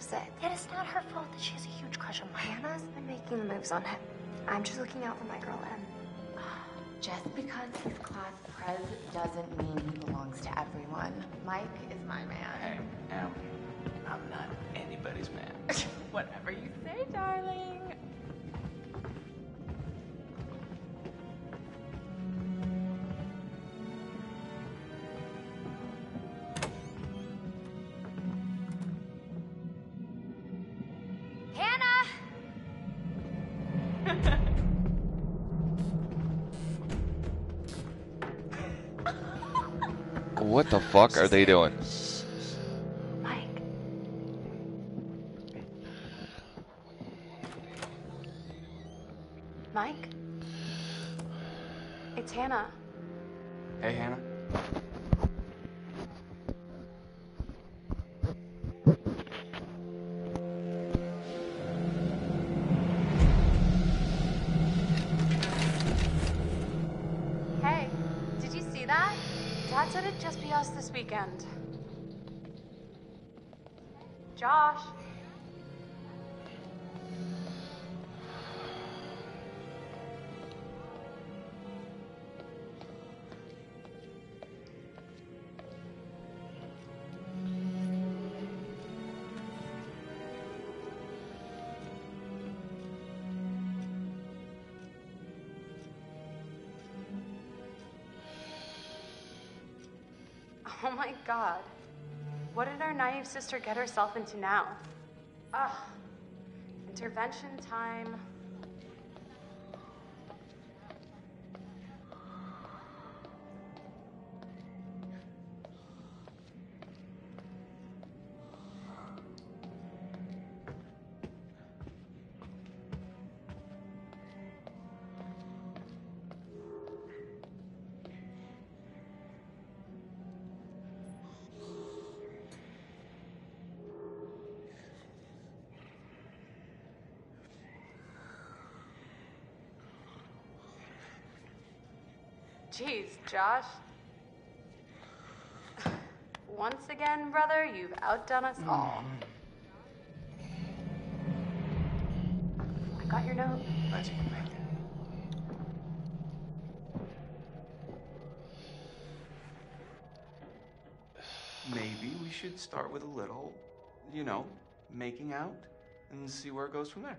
she deserves it. It is not her fault that she has a huge crush on Mike. Hannah's been making the moves on him. I'm just looking out for my girl Em. Just because he's class prez doesn't mean he belongs to everyone. Mike is my man. Hey, Em, I'm not anybody's man. Whatever you say, darling. The fuck are they doing? Mike. Mike? It's Hannah. Weekend. Josh. Oh my god. What did our naive sister get herself into now? Ugh. Intervention time. Jeez, Josh. Once again, brother, you've outdone us all. Mm. I got your note. Glad you can make it. Maybe we should start with a little, you know, making out and see where it goes from there.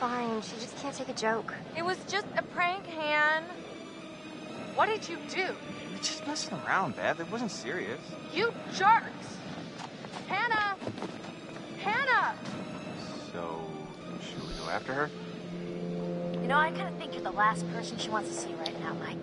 Fine. She just can't take a joke. It was just a prank, Han. What did you do? we're just messing around, Beth. It wasn't serious. You jerks! Hannah! Hannah! So, should we go after her? You know, I kind of think you're the last person she wants to see right now, Mike.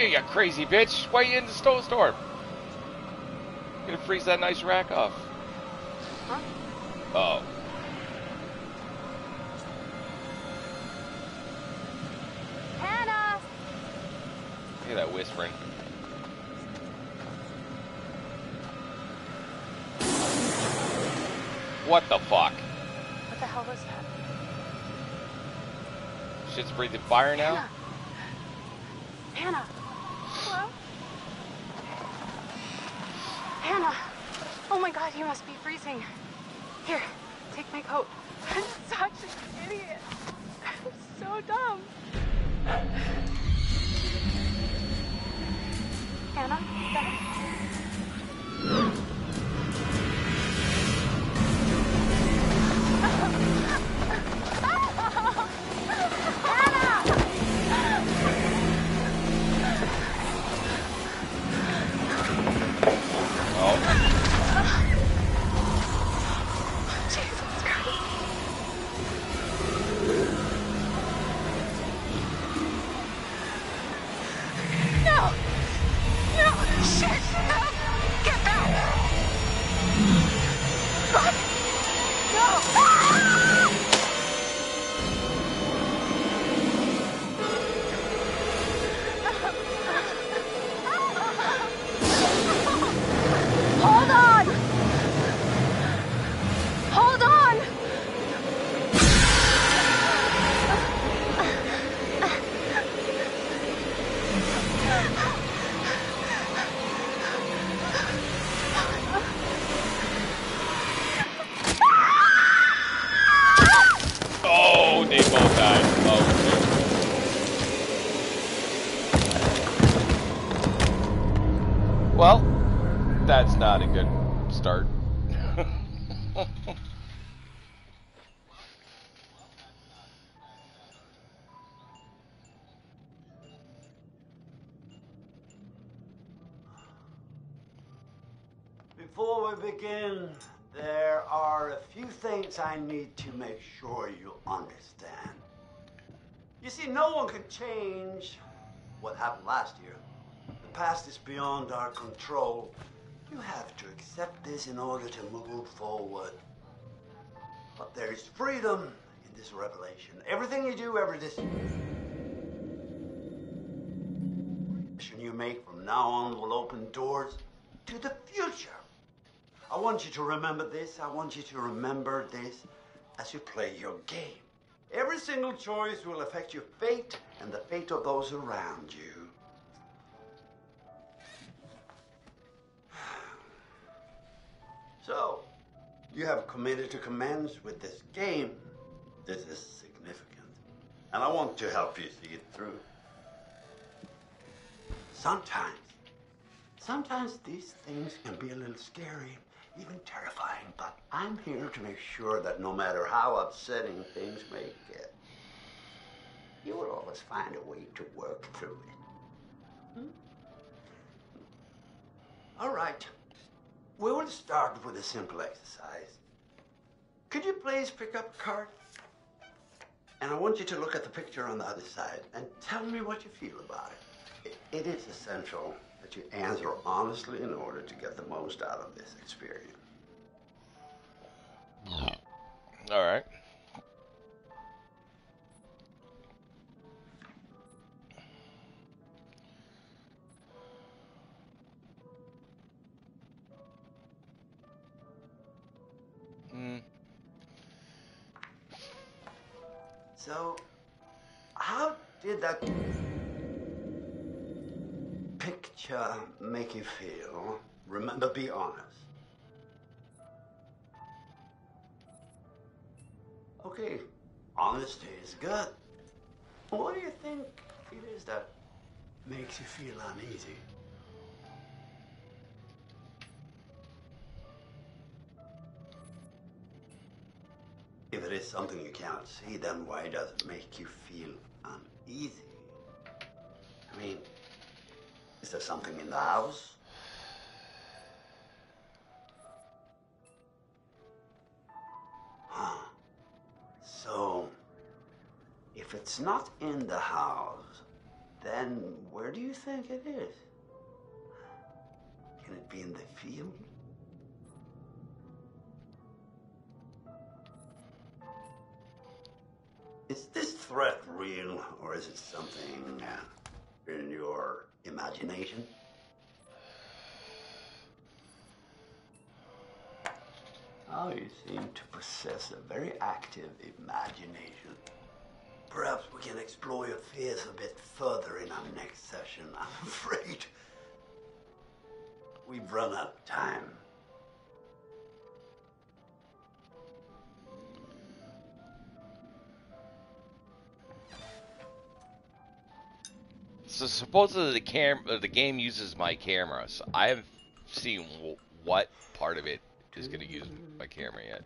You, you crazy bitch? Why you in the snowstorm? Gonna freeze that nice rack off. Huh? Oh. Hannah! Hear that whispering. What the fuck? What the hell was that? Shit's breathing fire now. Hannah. What happened last year. The past is beyond our control. You have to accept this in order to move forward. But there is freedom in this revelation. Everything you do, every decision you make from now on will open doors to the future. I want you to remember this. I want you to remember this as you play your game. Every single choice will affect your fate and the fate of those around you. So, you have committed to commence with this game. This is significant. And I want to help you see it through. Sometimes, sometimes these things can be a little scary, even terrifying, but I'm here to make sure that no matter how upsetting things may get, you will always find a way to work through it. Hmm? All right. We will start with a simple exercise. Could you please pick up a card? And I want you to look at the picture on the other side and tell me what you feel about it. It, it is essential that you answer honestly in order to get the most out of this experience. All right. You feel? Remember, be honest. Okay, honesty is good. What do you think it is that makes you feel uneasy? If it is something you cannot see, then why does it make you feel uneasy? I mean, is there something in the house? Huh. So, if it's not in the house, then where do you think it is? Can it be in the field? Is this threat real, or is it something uh, in your imagination? Oh, you seem to possess a very active imagination. Perhaps we can explore your fears a bit further in our next session. I'm afraid we've run out of time. So supposedly the cam uh, the game uses my camera. So I haven't seen what part of it is going to use my camera yet.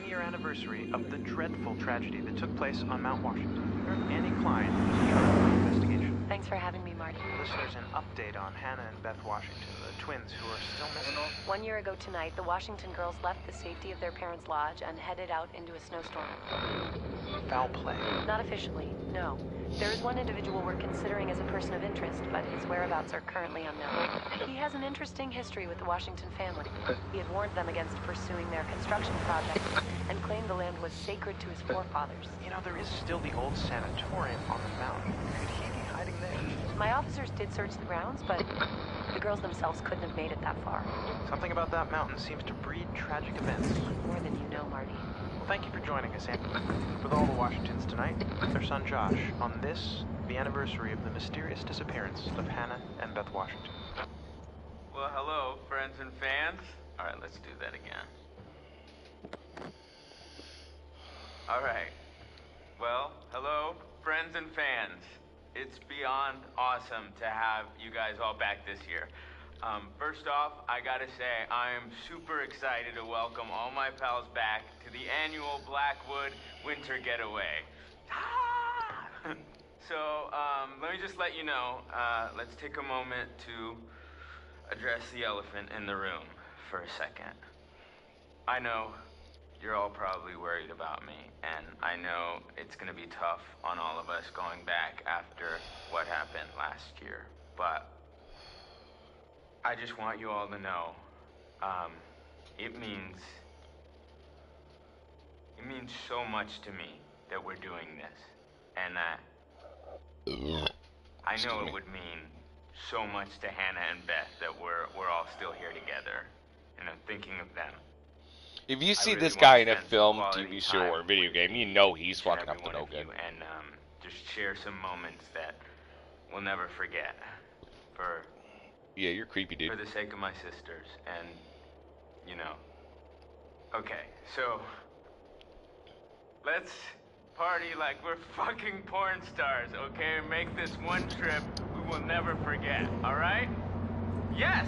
One year anniversary of the dreadful tragedy that took place on Mount Washington. Annie Klein is in charge of the investigation. Thanks for having me, Marty. Listeners, an update on Hannah and Beth Washington, twins who are still missing. One year ago tonight, the Washington girls left the safety of their parents' lodge and headed out into a snowstorm. Foul play. Not officially, no. There is one individual we're considering as a person of interest, but his whereabouts are currently unknown. He has an interesting history with the Washington family. He had warned them against pursuing their construction project and claimed the land was sacred to his forefathers. You know, there is still the old sanatorium on the mountain. Could he be hiding there? My officers did search the grounds, but the girls themselves couldn't have made it that far. Something about that mountain seems to breed tragic events. More than you know, Marty. Well, thank you for joining us, Annie. With all the Washingtons tonight, their son Josh, on this, the anniversary of the mysterious disappearance of Hannah and Beth Washington. Well, hello, friends and fans. All right, let's do that again. All right. Well, hello, friends and fans. It's beyond awesome to have you guys all back this year. Um, first off, I gotta say, I am super excited to welcome all my pals back to the annual Blackwood Winter Getaway. So, um, let me just let you know, uh, let's take a moment to address the elephant in the room for a second. I know you're all probably worried about me, and I know it's gonna be tough on all of us going back after what happened last year, but I just want you all to know, um, it means, it means so much to me that we're doing this, and I know it would mean so much to Hannah and Beth that we're we're all still here together, and I'm thinking of them. If you see really this guy in a film, TV show, or video game, you know he's fucking up to no good. and um, just share some moments that we'll never forget for Yeah, you're creepy, dude. for the sake of my sisters and you know okay so let's party like we're fucking porn stars okay make this one trip we will never forget all right yes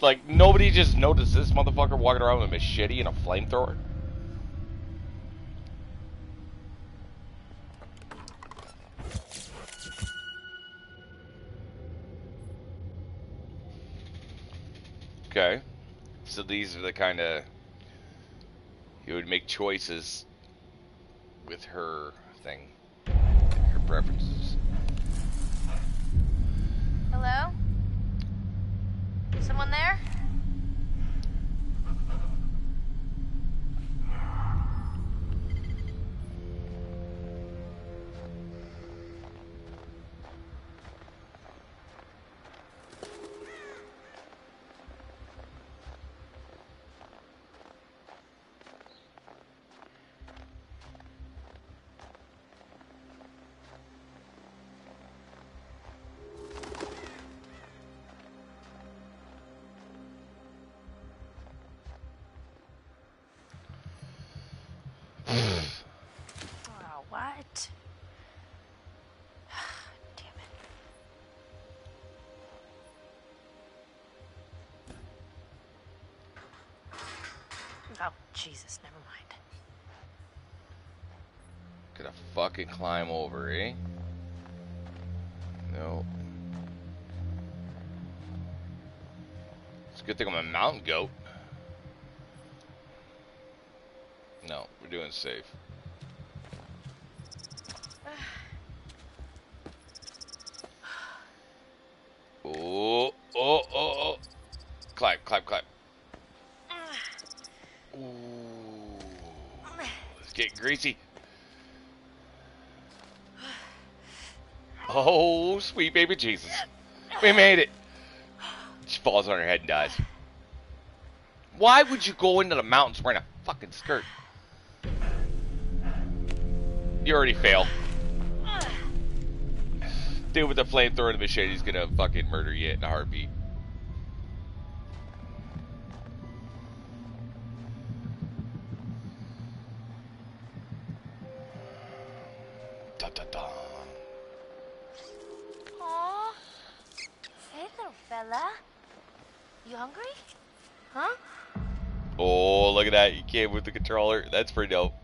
like nobody just noticed this motherfucker walking around with a machete and a flamethrower. Okay. So these are the kind of you would make choices with her thing, her preferences. Climb over, eh? No. It's a good thing I'm a mountain goat. No, we're doing safe. Oh, oh, oh, oh. Climb, climb, climb. Ooh. It's getting greasy. Oh, sweet baby Jesus. We made it. She falls on her head and dies. Why would you go into the mountains wearing a fucking skirt? You already fail. Dude with the flamethrower and the machete is gonna fucking murder you in a heartbeat. Look at that. You came with the controller. That's pretty dope.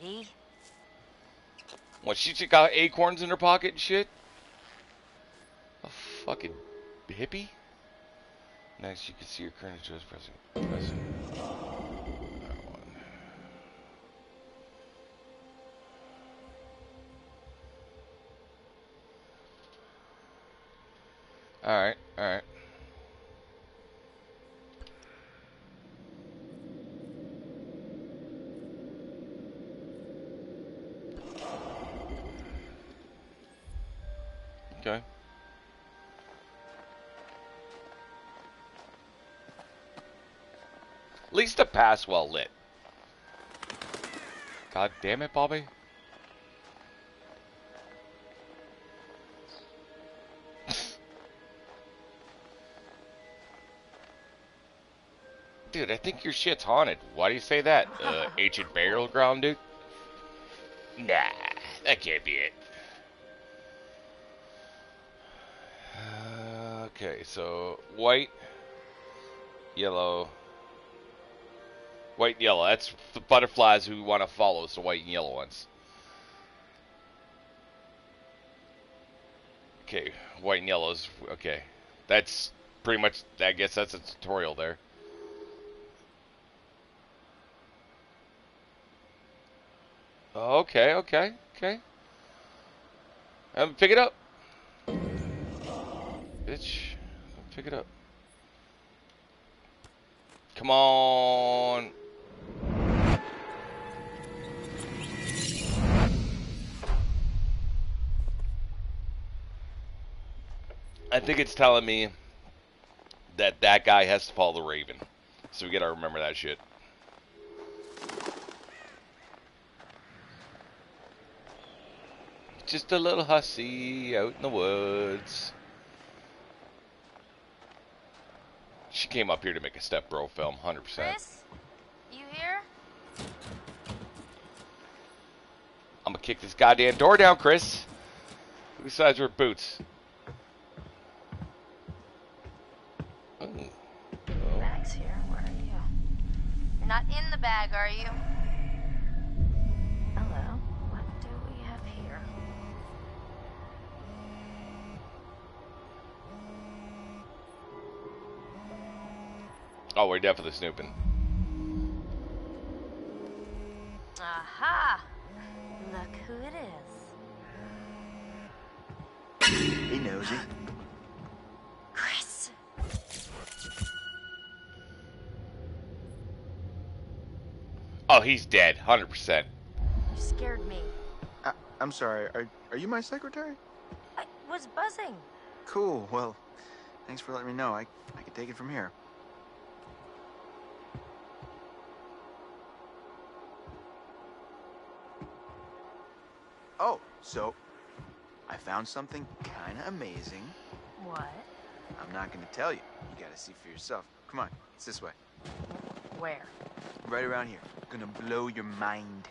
Cutie. What, she just got acorns in her pocket and shit? A fucking hippie? Next, you can see your current address pressing. Least well lit. God damn it, Bobby. Dude, I think your shit's haunted. Why do you say that? Uh, ancient burial ground, dude? Nah, that can't be it. Uh, okay, so white, yellow, white and yellow. That's the butterflies who want to follow, so white and yellow ones. Okay, white and yellows. Okay, that's pretty much. I guess that's a tutorial there. Okay, okay, okay. Um, pick it up. Bitch. Pick it up. Come on. I think it's telling me that that guy has to follow the Raven. So we gotta remember that shit. Just a little hussy out in the woods. She came up here to make a step bro film, 100%. Chris? You here? I'm gonna kick this goddamn door down, Chris. Who decides we're boots? In bag, are you? Hello. What do we have here? Oh, we're definitely snooping. Aha! Look who it is. Hey, nosy. Chris! Oh, he's dead, 100%. You scared me. I, I'm sorry. Are, are you my secretary? I was buzzing. Cool. Well, thanks for letting me know. I, I can take it from here. Oh, so I found something kind of amazing. What? I'm not going to tell you. You got to see for yourself. Come on, it's this way. Where? Right around here. Gonna blow your mind.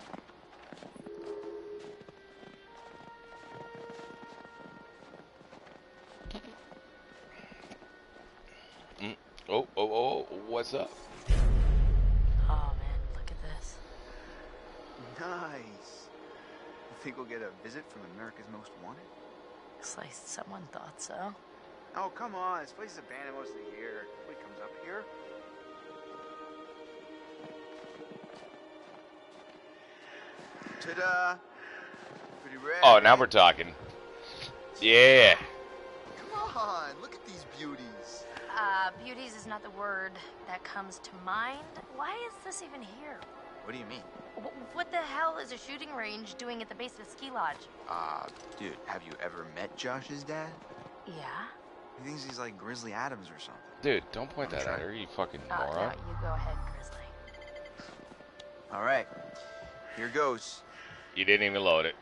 Mm. Oh, oh, oh, what's up? Oh man, look at this. Nice. You think we'll get a visit from America's Most Wanted? Looks like someone thought so. Oh, come on. This place is abandoned most of the year. Nobody comes up here. Ta-da! Pretty rare. Oh, now we're talking. Yeah. Come on, look at these beauties. Uh, beauties is not the word that comes to mind. Why is this even here? What do you mean? Wh- What the hell is a shooting range doing at the base of a ski lodge? Uh, dude, have you ever met Josh's dad? Yeah? He thinks he's like Grizzly Adams or something. Dude, don't point I'm that at trying. her, you fucking Oh, no, moron. you go ahead, Grizzly. All right, here goes. You didn't even load it.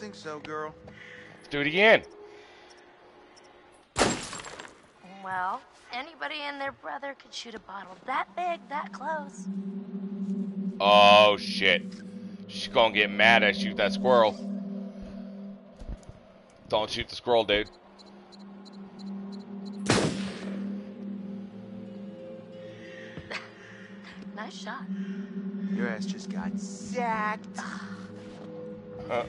Think so, girl. Let's do it again. Well, anybody and their brother could shoot a bottle that big, that close. Oh shit. She's gonna get mad I shoot that squirrel. Don't shoot the squirrel, dude. Nice shot. Your ass just got sacked. Uh,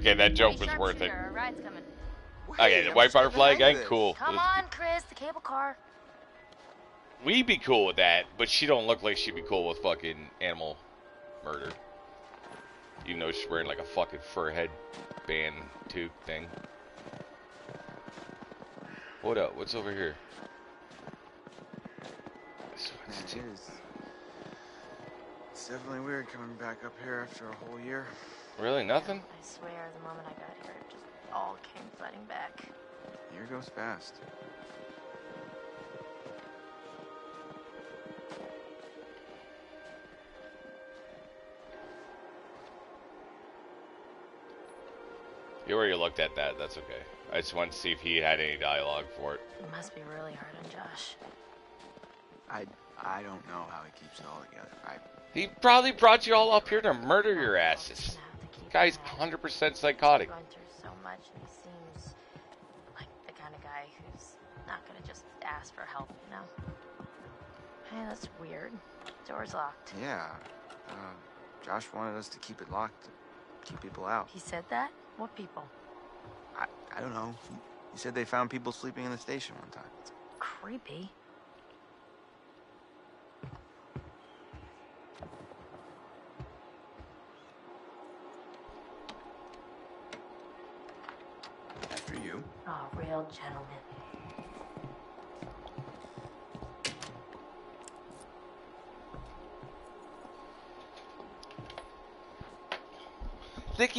okay, that joke was worth it. sharpshooter, A ride's coming. Okay, the white butterfly gang, cool. Come on, Chris, the cable car. We'd be cool with that, but she don't look like she'd be cool with fucking animal murder. Even though she's wearing like a fucking fur head band tube thing. What up? What's over here? This it is. It's definitely weird coming back up here after a whole year. Really? Nothing? I swear, the moment I got here, it just all came flooding back. Year goes fast. You already looked at that. That's okay. I just wanted to see if he had any dialogue for it. It must be really hard on Josh. I I don't know how he keeps it all together. I He probably brought you all up here to murder your Just asses. Gonna have to keep Guy's him at it. 100% psychotic. He's so much, and he seems like the kind of guy who's not gonna just ask for help, you know? Hey, that's weird. Door's locked. yeah. Uh, Josh wanted us to keep it locked to keep people out. He said that? What people? I I don't know. You said they found people sleeping in the station one time. It's Creepy.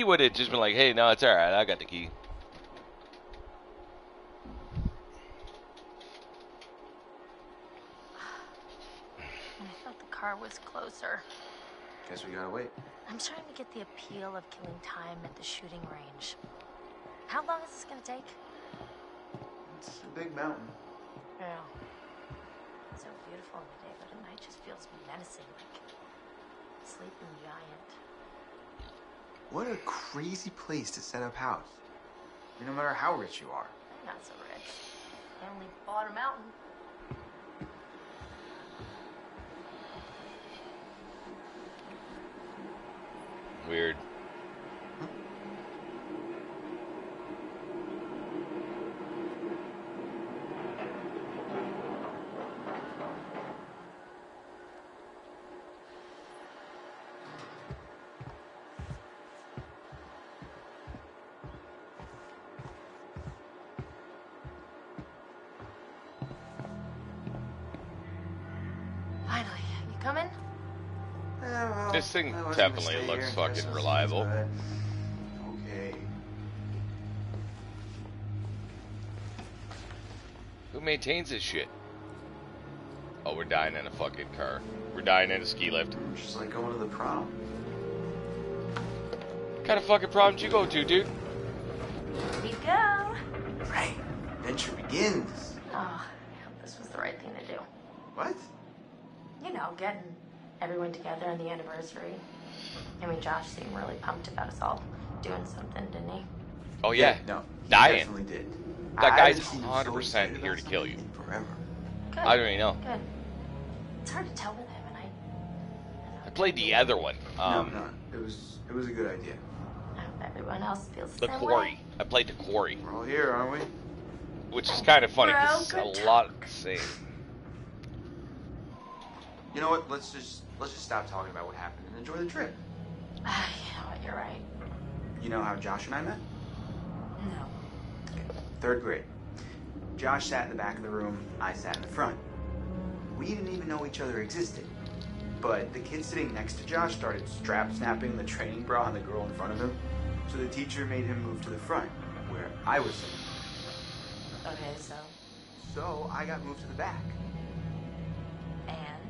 He would have just been like, "Hey, no, it's all right. I got the key." And I thought the car was closer. Guess we gotta wait. I'm starting to get the appeal of killing time at the shooting range. How long is this gonna take? It's a big mountain. Yeah. So beautiful in the day, but at night just feels menacing, like a sleeping giant. What a crazy place to set up house. I no matter how rich you are. I'm not so rich. I only bought a mountain. Weird. This thing I definitely looks here, fucking reliable. Okay. Who maintains this shit? Oh, we're dying in a fucking car. We're dying in a ski lift. Just like going to the prom. What kind of fucking problems you go to, dude? Here we go. Right. Adventure begins. Oh, I hope this was the right thing to do. What? You know, getting everyone together on the anniversary. I mean, Josh seemed really pumped about us all doing something, didn't he? Oh yeah, No. he dying. Definitely did. That guy's haven't seen him so 100% here to kill you. Forever. Good. I don't even know. Good. It's hard to tell with him, and I, I played the other one. Um, no, no. It was it was a good idea. I hope everyone else feels the the quarry. way. I played the quarry, We're all here, aren't we? which is kind of funny because good a lot of the same. You know what? Let's just let's just stop talking about what happened and enjoy the trip. Ah, you know what? You're right. You know how Josh and I met? No. Third grade. Josh sat in the back of the room, I sat in the front. We didn't even know each other existed. But the kid sitting next to Josh started strap snapping the training bra on the girl in front of him. So the teacher made him move to the front, where I was sitting. Okay, so So I got moved to the back.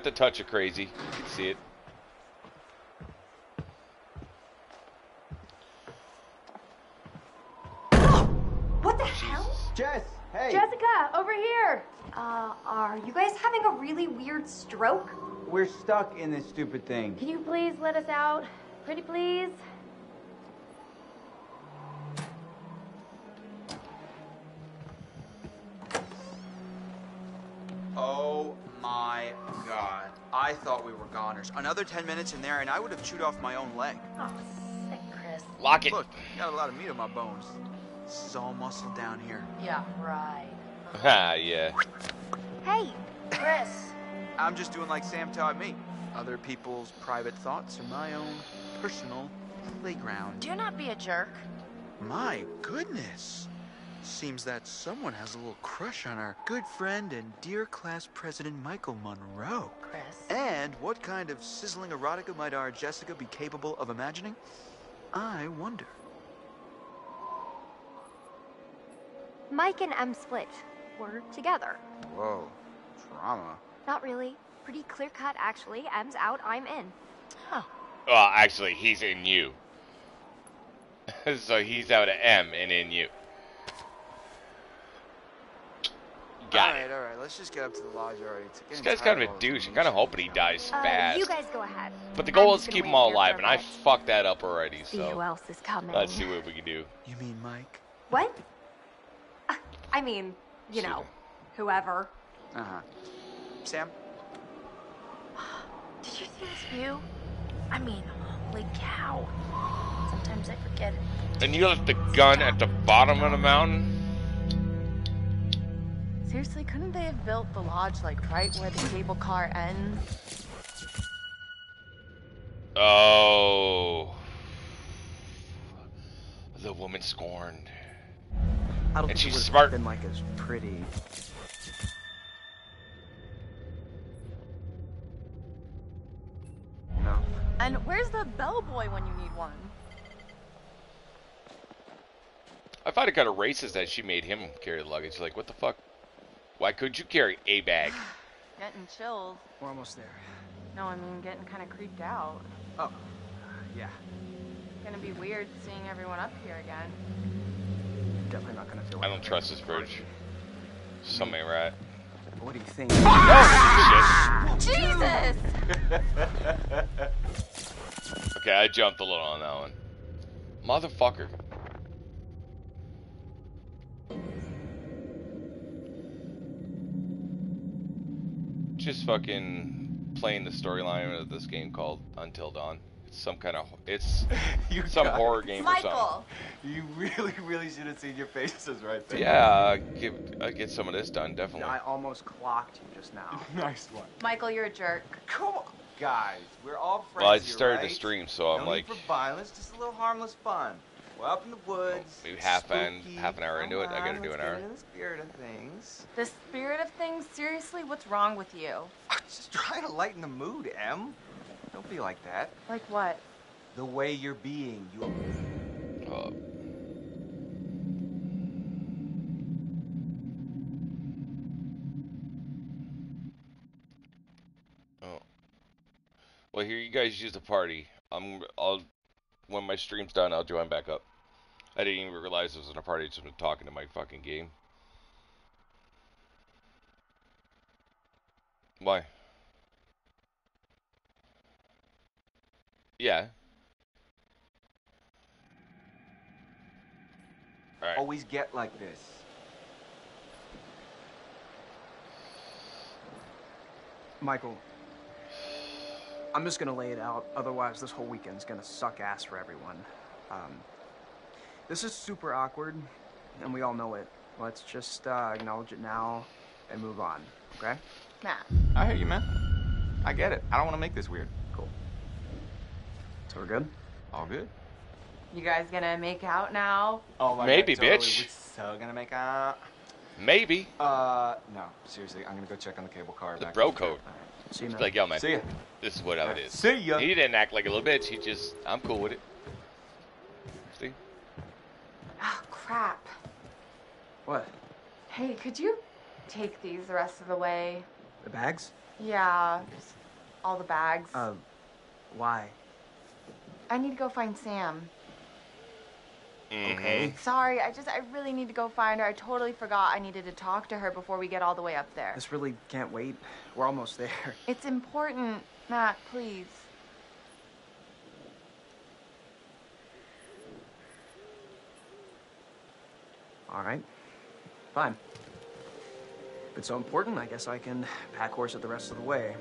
Got the touch of crazy. You can see it. What the hell? Jess, hey. Jessica, over here. Uh, are you guys having a really weird stroke? We're stuck in this stupid thing. Can you please let us out? Pretty please? Oh my god. I thought we were goners. Another 10 minutes in there and I would have chewed off my own leg. Oh, sick, Chris. Lock it. Look, got a lot of meat on my bones. This is all muscle down here. Yeah, right. Ah, yeah. Hey, Chris. I'm just doing like Sam taught me. Other people's private thoughts are my own personal playground. Do not be a jerk. My goodness. Seems that someone has a little crush on our good friend and dear class president Michael Monroe. Chris. And what kind of sizzling erotica might our Jessica be capable of imagining? I wonder. Mike and Em split. We're together. Whoa, drama. Not really. Pretty clear cut, actually. Em's out, I'm in. Huh. Well, actually, he's in you. so he's out of Em and in you. Got all it. all right. Let's just get up to the lodge already. This guy's kind of a douche. I'm kind of hoping he dies Uh, fast. you guys go ahead. But the I'm goal is to keep them all alive, and I fucked that up already. See who else is coming. let's see what we can do. You mean Mike? What? Uh, I mean, you know, whoever. Uh huh. Sam? Did you see this view? I mean, holy cow. Sometimes I forget. And you left the gun at the bottom of the mountain. Seriously, couldn't they have built the lodge like right where the cable car ends? Oh, the woman scorned. I don't And think she's it would've smart. Been like as pretty. No. And where's the bellboy when you need one? I find it kind of racist that she made him carry the luggage. Like, what the fuck? Why couldn't you carry a bag? Getting chills. We're almost there. No, I mean getting kind of creeped out. Oh, yeah. Gonna be weird seeing everyone up here again. Definitely not gonna feel. I don't trust this bridge. Something right. What do you think? Oh Jesus! Okay, I jumped a little on that one. Motherfucker. Just fucking playing the storyline of this game called Until Dawn. It's some kind of it's You some got it. horror game or something. Michael! You really, really should have seen your faces right there. Yeah, uh, give, uh, get some of this done, definitely. I almost clocked you just now. nice one. Michael, you're a jerk. Come on, guys. We're all friends. Well, I here, started right? the stream, so no I'm like need for violence, just a little harmless fun. We're up in the woods. maybe half an half an hour into it. I gotta on, do an hour. Get into the spirit of things. The spirit of things? Seriously, what's wrong with you? I'm just trying to lighten the mood, Em. Don't be like that. Like what? The way you're being, you. Uh, oh. Well, here you guys use the party. I'm. I'll. When my stream's done, I'll join back up. I didn't even realize it was a party. Just been talking to my fucking game. Why? Yeah. Always get like this. Michael, I'm just gonna lay it out. Otherwise, this whole weekend's gonna suck ass for everyone. Um, this is super awkward, and we all know it. Let's just uh, acknowledge it now and move on. Okay? Matt. I hear you, man. I get it. I don't want to make this weird. Cool. So we're good. All good. You guys gonna make out now? Oh my Maybe, God, totally. bitch. We're so gonna make out. Maybe. Uh, no, seriously, I'm gonna go check on the cable car. The back bro in the code. Truck. See you, man. like, yo, man. See ya. This is what how it is. See ya. He didn't act like a little bitch. He just, I'm cool with it. See? Oh, crap. What? Hey, could you take these the rest of the way? The bags? Yeah, all the bags. Uh, why? I need to go find Sam. Mm-hmm. Okay. Sorry, I just, I really need to go find her. I totally forgot I needed to talk to her before we get all the way up there. This really can't wait. We're almost there. It's important, Matt, please. All right. Fine. If it's so important, I guess I can pack horse it the rest of the way.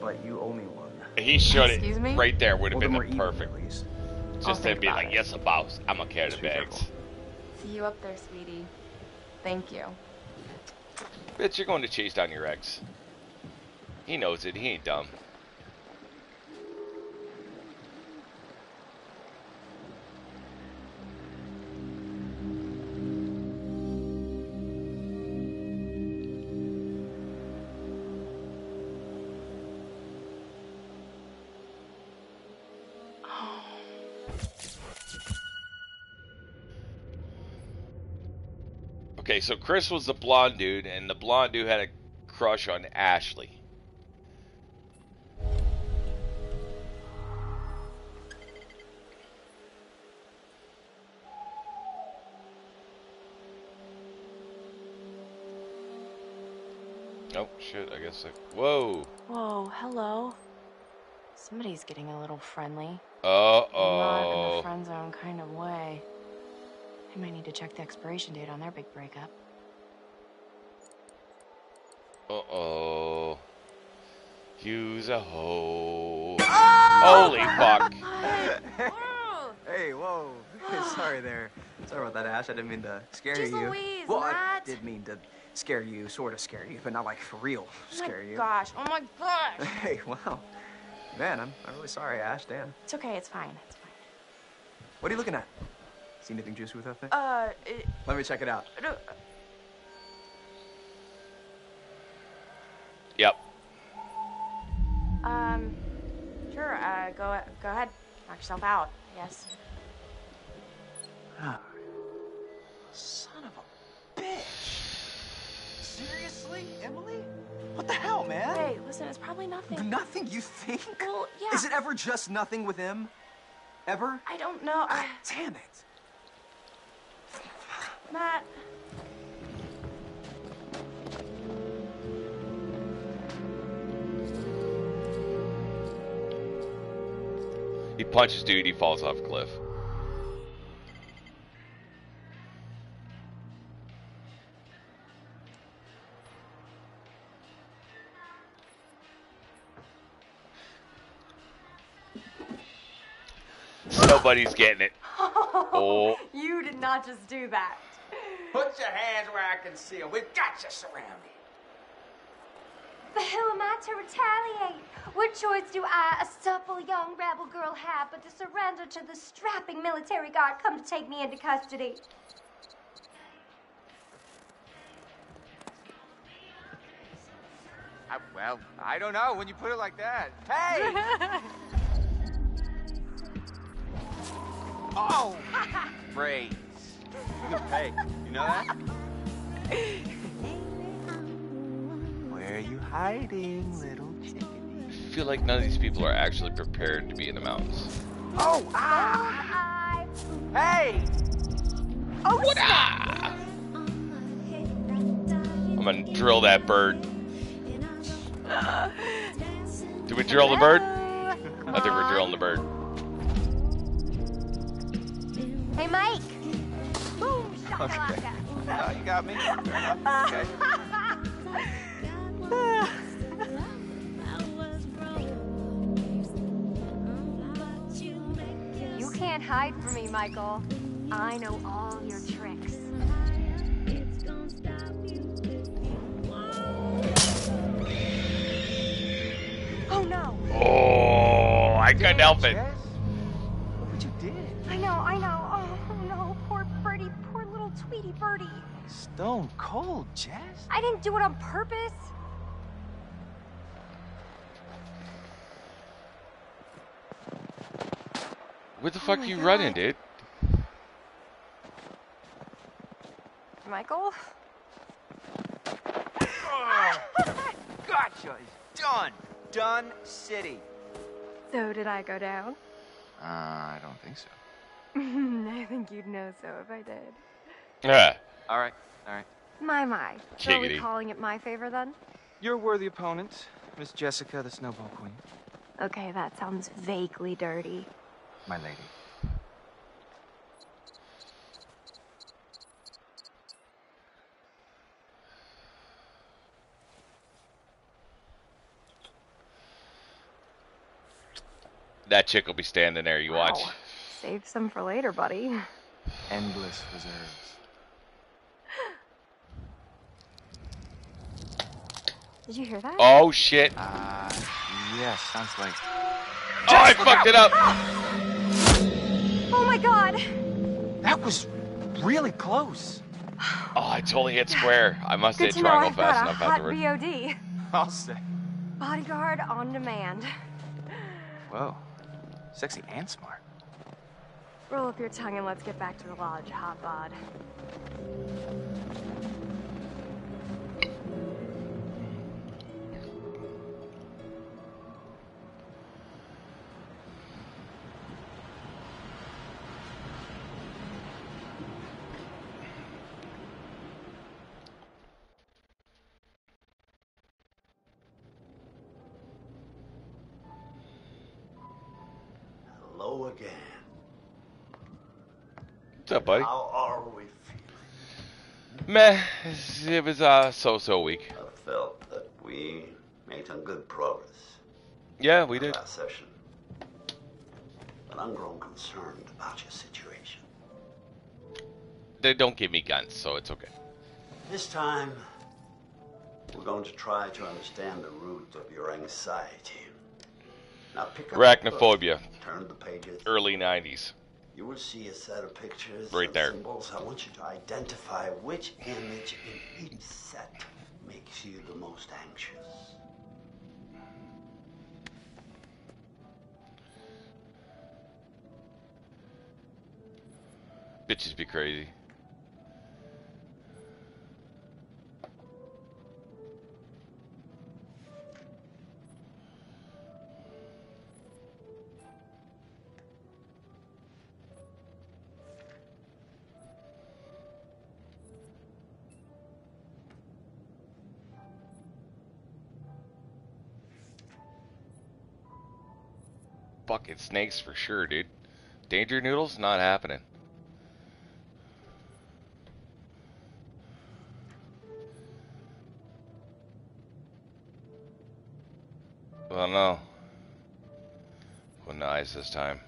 But you owe me one. He should Excuse me? Right there would have Well, been the we're even, perfect. at least. I'll Just to be like, it. yes, boss. I'm going to carry the Just bags. careful. See you up there, sweetie. Thank you. Bitch, you're going to chase down your ex. He knows it. He ain't dumb. So Chris was the blonde dude, and the blonde dude had a crush on Ashley. Oh shit! I guess like whoa. Whoa, hello. Somebody's getting a little friendly. Uh Not in a friend zone kind of way. I might need to check the expiration date on their big breakup. Uh oh. Use a hoe. Holy fuck. Hey, whoa. Sorry there. Sorry about that, Ash. I didn't mean to scare Jeez you. Louise, well, I did mean to scare you, sort of scare you, but not like for real scare you. My gosh, oh my gosh. Hey, wow. Man, I'm, I'm really sorry, Ash. Dan. It's okay, it's fine, it's fine. What are you looking at? See anything juicy with that thing? Uh, it, Let me check it out. no, Yep. um, sure, uh, go, go ahead. Knock yourself out, yes. Ah. Son of a bitch. Seriously, Emily? What the hell, man? Hey, listen, it's probably nothing. Nothing, you think? Well, yeah. Is it ever just nothing with him? Ever? I don't know. I, Damn it. Matt. He punches dude, he falls off cliff. Nobody's getting it. Oh. You did not just do that. Put your hands where I can see them. We've got you surrounded. But who am I to retaliate? What choice do I, a supple young rebel girl, have but to surrender to the strapping military guard come to take me into custody? I, well, I don't know when you put it like that. Hey! oh! Brains. You can pay. You know that? Where are you hiding, little chicken? I feel like none of these people are actually prepared to be in the mountains. Oh! Ah! Hey! Oh, What? Ah! I'm gonna drill that bird. Do we drill the bird? I think we're drilling the bird. Hey, Mike. Boom, Okay. shakalaka. No, you got me. Okay. You can't hide from me, Michael. I know all your tricks. Oh no! Oh, I couldn't help it. Stone cold, Jess. I didn't do it on purpose. Where the fuck my you running, dude? Michael? Gotcha. It's done. Done city. So did I go down? Uh, I don't think so. I think you'd know so if I did. Yeah. All right. All right. My, my. So are we calling it my favor then? You're a worthy opponent, Miss Jessica, the Snowball Queen. Okay, that sounds vaguely dirty. My lady. That chick will be standing there. You watch. Wow. Save some for later, buddy. Endless reserves. Did you hear that? Oh shit! Uh, yeah, sounds like. Oh, I fucked it up. Oh my god! That was really close. Oh, I totally hit square. I must Good hit to know triangle I've got fast a enough hot afterward. VOD. I'll say. Bodyguard on demand. Whoa. Sexy and smart. Roll up your tongue and let's get back to the lodge, hot bod. Buddy? How are we feeling? Meh. It was uh so-so week. I felt that we made some good progress Yeah, we did. last session. But I'm grown concerned about your situation. They don't give me guns, so it's okay. This time, we're going to try to understand the root of your anxiety. Now pick up book, Arachnophobia. turn the pages. Early 90s. You will see a set of pictures Right and there. symbols. I want you to identify which image in each set makes you the most anxious. Bitches be crazy. Fucking snakes for sure, dude. Danger noodles not happening. Well, no. Go nice this time.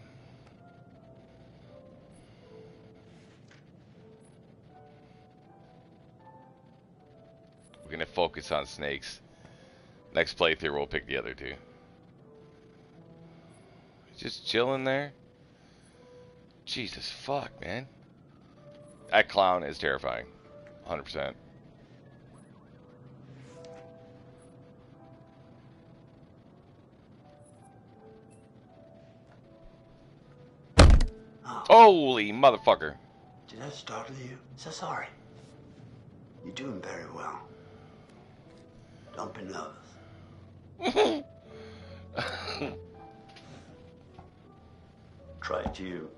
We're gonna focus on snakes. Next playthrough, we'll pick the other two. Just chilling there. Jesus fuck, man. That clown is terrifying. 100%. Holy motherfucker. Did that startle you? So sorry. You're doing very well. Don't be nervous. Try to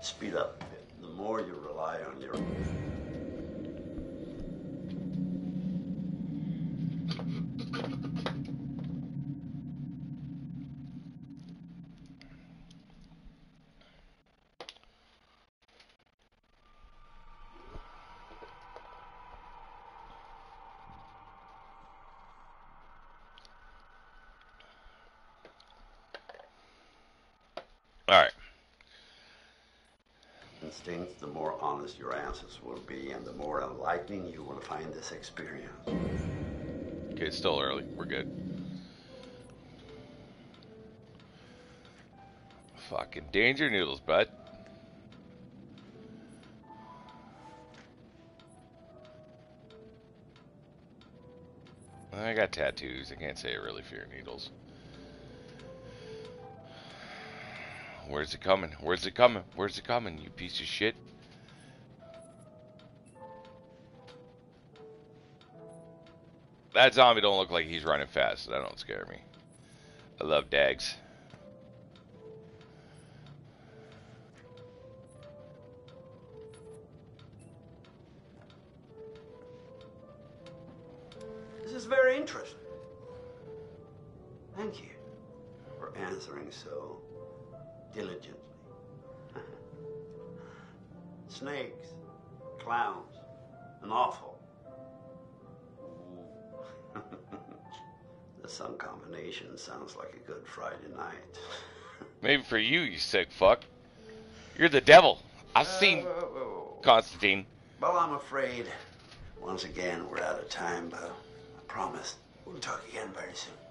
speed up. The more you rely on your Alright. instincts, the more honest your answers will be, and the more enlightening you will find this experience. Okay, it's still early. We're good. Fucking danger noodles, bud. I got tattoos. I can't say I really fear needles. Where's it coming? Where's it coming? Where's it coming, you piece of shit? That zombie don't look like he's running fast. That don't scare me. I love dags. You're the devil. I've uh, seen Constantine. Well, I'm afraid once again we're out of time, but I promise we'll talk again very soon.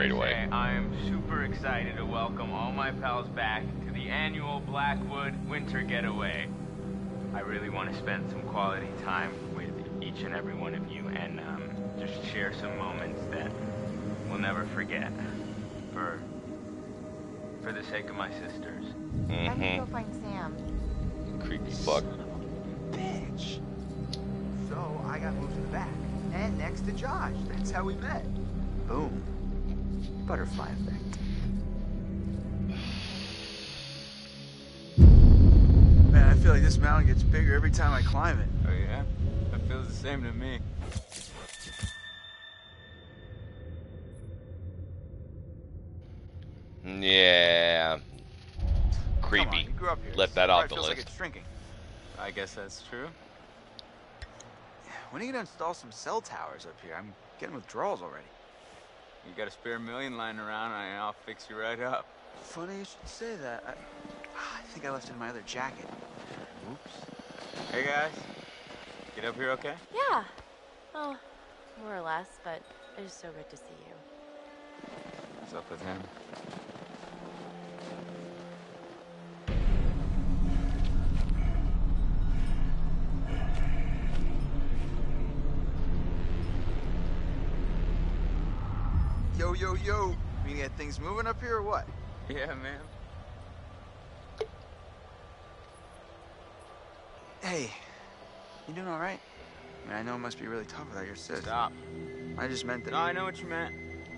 Right away. I'm super excited to welcome all my pals back to the annual Blackwood Winter Getaway. I really want to spend some quality time with each and every one of you and um, just share some moments that we'll never forget. For for the sake of my sisters. I need to go Mm-hmm. find Sam. Creepy fuck. Bitch. So I got moved to the back and next to Josh. That's how we met. Boom. Butterfly effect. Man, I feel like this mountain gets bigger every time I climb it. Oh yeah? That feels the same to me. Yeah. Come on, Creepy. grew up here. Let that off the feels list. like it's shrinking. I guess that's true. When are you gonna install some cell towers up here? I'm getting withdrawals already. You got a spare million lying around, and I'll fix you right up. Funny you should say that. I, I think I left it in my other jacket. Oops. Hey guys, get up here okay? Yeah. Well, more or less, but it is so good to see you. What's up with him? Yo, yo, yo. We get things moving up here or what? Yeah, man. Hey, you doing all right? I mean, I know it must be really tough without your sis. Stop. I just meant that. No, I know what you meant.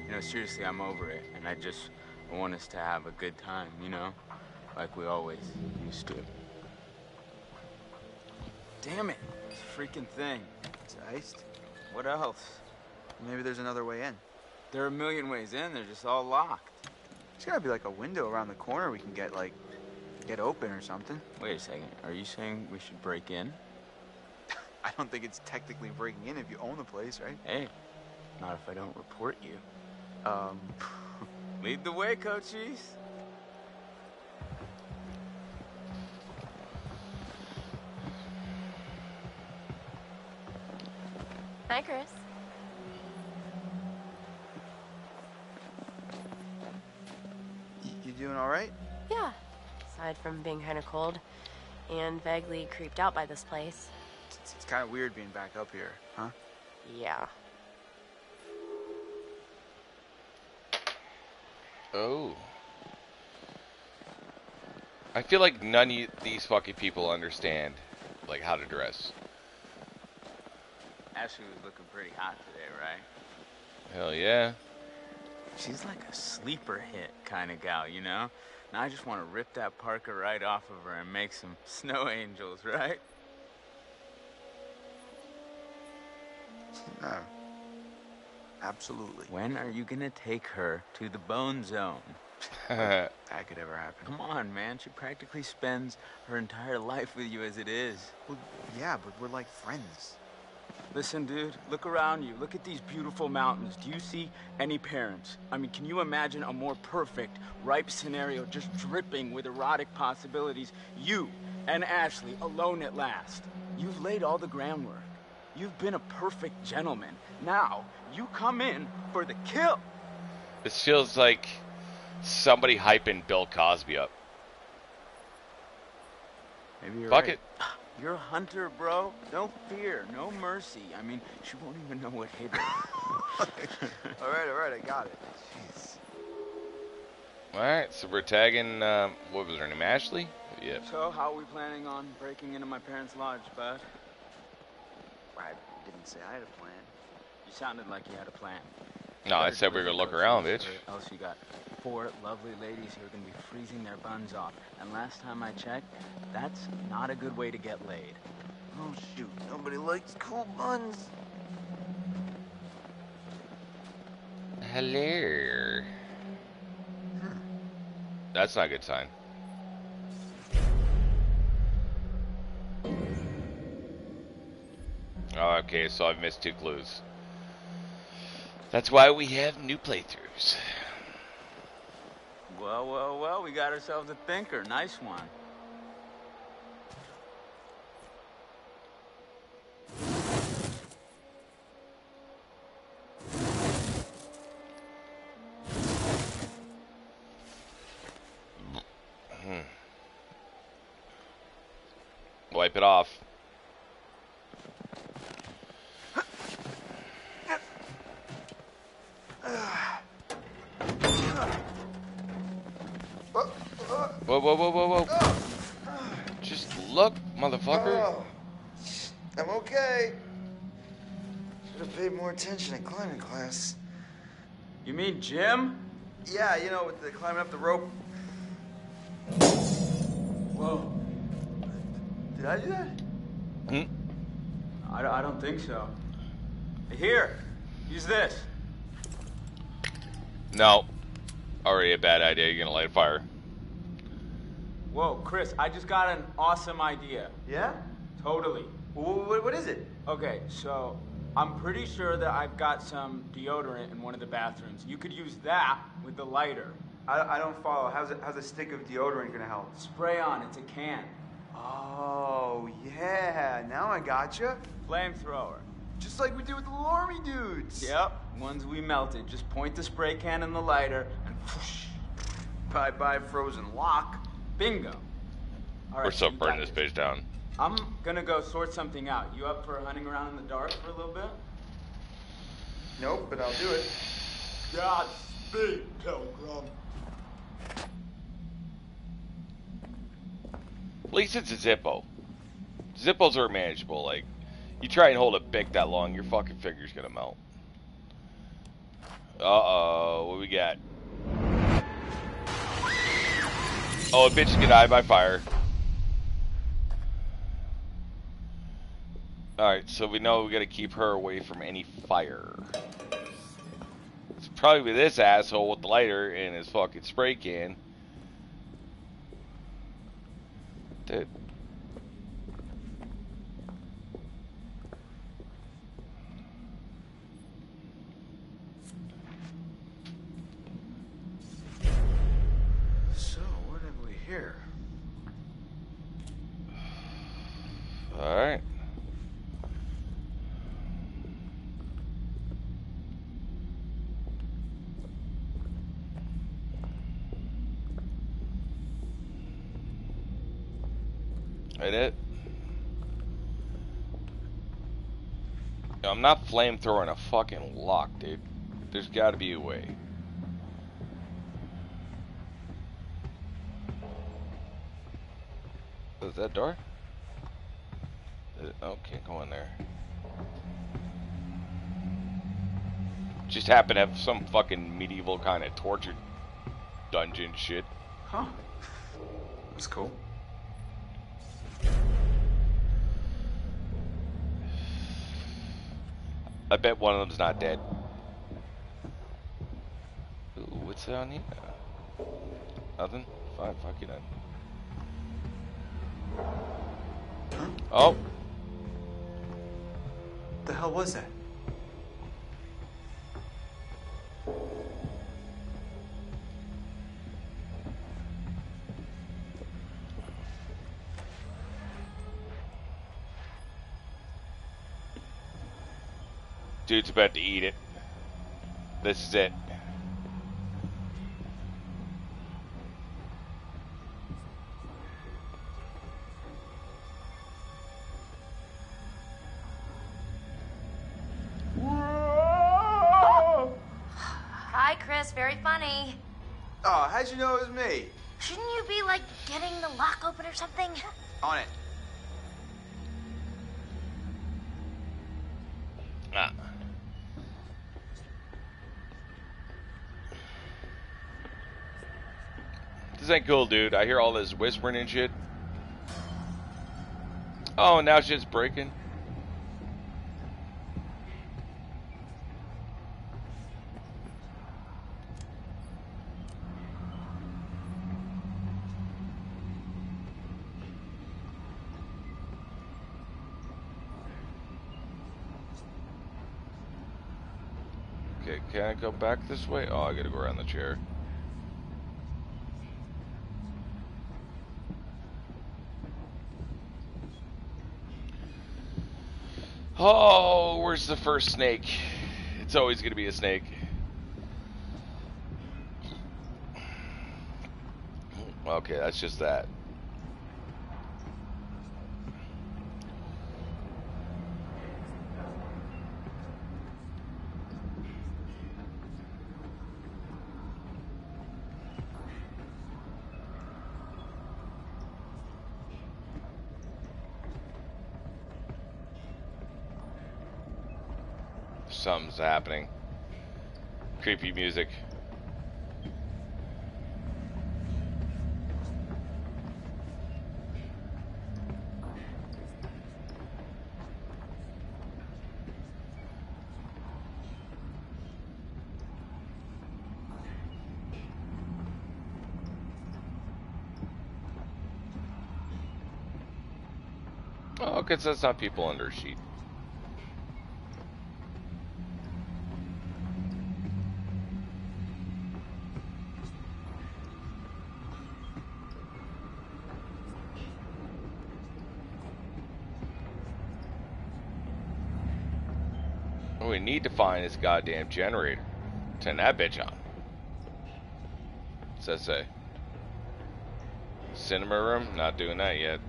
You know, seriously, I'm over it, and I just want us to have a good time, you know? Like we always used to. Damn it. This freaking thing. It's iced. What else? Maybe there's another way in. There are a million ways in, they're just all locked. There's gotta be like a window around the corner we can get like get open or something. Wait a second. Are you saying we should break in? I don't think it's technically breaking in if you own the place, right? Hey, not if I don't report you. Um, Lead the way, coachies. Hi, Chris. y- you doing all right? Yeah. Aside from being kind of cold and vaguely creeped out by this place. It's, it's kind of weird being back up here, huh? Yeah. Oh. I feel like none of these fucking people understand, like, how to dress. Ashley was looking pretty hot today, right? Hell yeah. She's like a sleeper hit kind of gal, you know? Now I just want to rip that Parker right off of her and make some snow angels, right? No. Absolutely. When are you gonna take her to the bone zone? That could ever happen. Come on, man. She practically spends her entire life with you as it is. Well, yeah, but we're like friends. Listen, dude, look around you. Look at these beautiful mountains. Do you see any parents? I mean, can you imagine a more perfect, ripe scenario just dripping with erotic possibilities? You and Ashley alone at last. You've laid all the groundwork. You've been a perfect gentleman. Now, you come in for the kill. This feels like somebody hyping Bill Cosby up. Maybe you're Fuck right. it. You're a hunter, bro. No fear, no mercy. I mean, she won't even know what hit her. all right, all right, I got it. Jeez. Alright, so we're tagging, um, what was her name, Ashley? Yeah. so, how are we planning on breaking into my parents' lodge, bud? I didn't say I had a plan. You sounded like you had a plan. No, I said we were gonna look around, bitch. or Else you got four lovely ladies who are gonna be freezing their buns off. And last time I checked, that's not a good way to get laid. Oh shoot, nobody likes cool buns. Hello. That's not a good sign. Oh, okay, so I've missed two clues. That's why we have new playthroughs. Well, well, well, we got ourselves a thinker. Nice one. You mean Jim? Yeah, you know, with the climbing up the rope. Whoa. Did I do that? Hmm? I, I don't think so. Here, use this. No. Already a bad idea. You're gonna light a fire. Whoa, Chris, I just got an awesome idea. Yeah? Totally. What, what is it? Okay, so I'm pretty sure that I've got some deodorant in one of the bathrooms. You could use that with the lighter. I, I don't follow. How's, it, how's a stick of deodorant gonna help? Spray on, it's a can. Oh, yeah. Now I gotcha. Flamethrower. Just like we do with the little army dudes. Yep, ones we melted. Just point the spray can in the lighter and whoosh. Bye bye, frozen lock. Bingo. All We're right, so burning this bitch down. I'm gonna go sort something out. You up for hunting around in the dark for a little bit? Nope, but I'll do it. Godspeed, Pilgrim. At least it's a Zippo. Zippos are manageable. Like, you try and hold a bic that long, your fucking finger's gonna melt. Uh oh, what we got? Oh, a bitch is gonna die by fire. Alright, so we know we gotta keep her away from any fire. It's probably this asshole with the lighter and his fucking spray can. Dude. So, what have we here? Alright. It? I'm not flamethrowing a fucking lock, dude. There's gotta be a way. Is that door? Uh, Oh, can't go in there. Just happen to have some fucking medieval kind of torture dungeon shit. Huh. That's cool. I bet one of them's not dead. Ooh, what's down here? Nothing? Fine, fuck you then. Oh, The hell was that? Dude's about to eat it. This is it. Cool, dude. I hear all this whispering and shit. Oh, now shit's breaking. Okay, can I go back this way? Oh, I gotta go around the chair. Oh, where's the first snake? It's always gonna be a snake. Okay, that's just that. something's happening. Creepy music. Oh, okay, so that's not people under sheet. Find is goddamn generator. Turn that bitch on. What's that say? Uh, cinema room? Not doing that yet.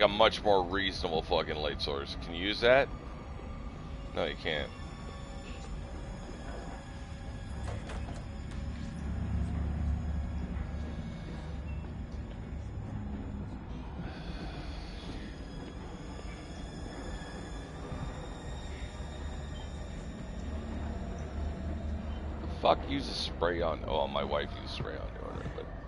Like a much more reasonable fucking light source. Can you use that? No, you can't. Fuck, use a spray on. Oh, my wife used spray on deodorant, but.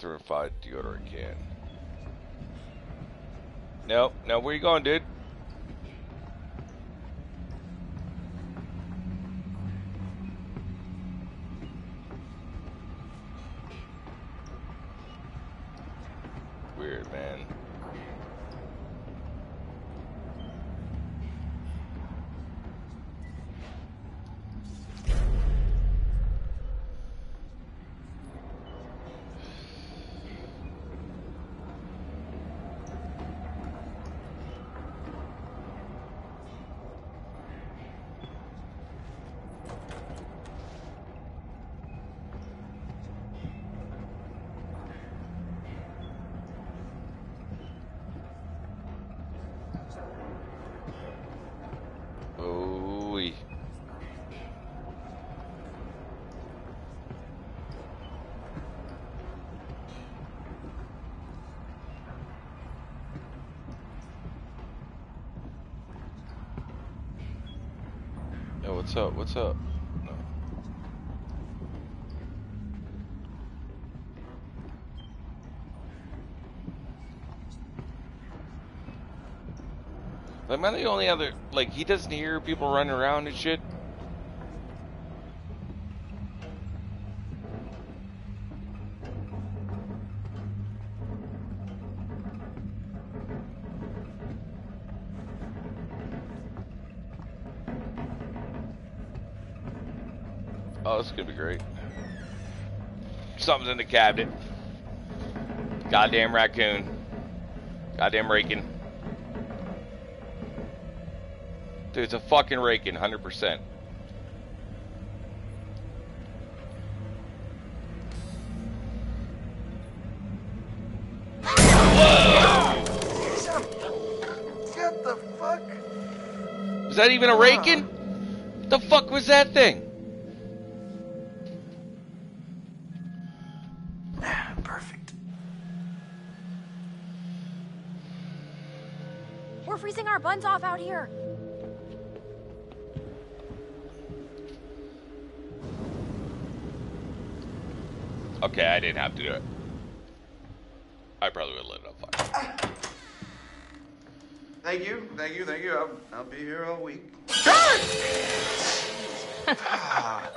Bathroom find deodorant can. No, no, where you going, dude? What's up? What's up? No. Am I the only other like he doesn't hear people running around and shit? Gonna be great. Something's in the cabinet. Goddamn raccoon. Goddamn raking. Dude, it's a fucking raking, 100%. What the fuck? Was that even a raking? The fuck was that thing? Out here. Okay, I didn't have to do it. I probably would have lit it on fire. Thank you, thank you, thank you. I'll, I'll be here all week. Ah,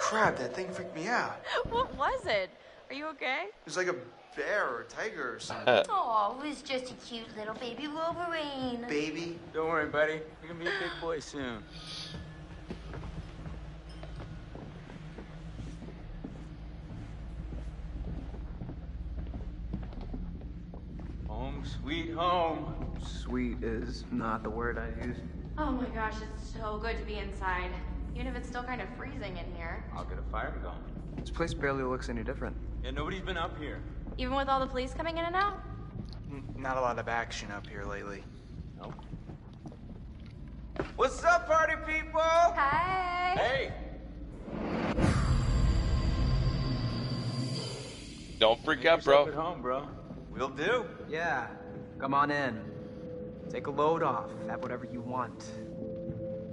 crap, that thing freaked me out. What was it? Are you okay? It was like a bear or tiger or something. Oh, it was just a cute little baby Wolverine. Baby. Don't worry, buddy. You're gonna be a big boy soon. Home, sweet home. Sweet is not the word I use. Oh my gosh, it's so good to be inside. Even if it's still kind of freezing in here. I'll get a fire going. This place barely looks any different. Yeah, nobody's been up here. Even with all the police coming in and out? Not a lot of action up here lately. Nope. What's up, party people? Hi. Hey. Don't freak Make out, bro. At home, bro. We'll do. Yeah, come on in. Take a load off. Have whatever you want.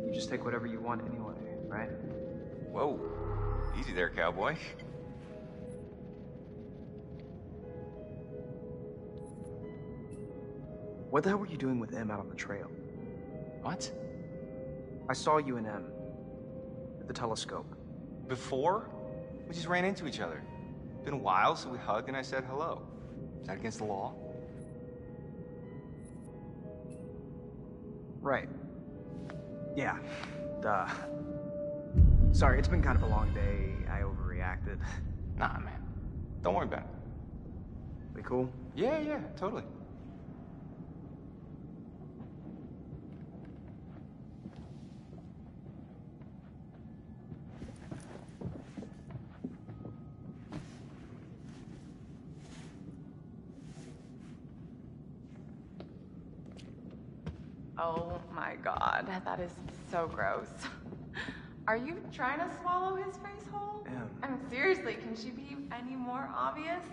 You just take whatever you want anyway, right? Whoa. Easy there, cowboy. What the hell were you doing with Em out on the trail? What? I saw you and Em at the telescope. Before? We just ran into each other. Been a while, so we hugged and I said hello. Is that against the law? Right. Yeah. Duh. Sorry, it's been kind of a long day. I overreacted. Nah, man. Don't worry about it. We cool? Yeah, yeah, totally. Oh my god, that is so gross. Are you trying to swallow his face whole? Em. I mean, seriously, can she be any more obvious?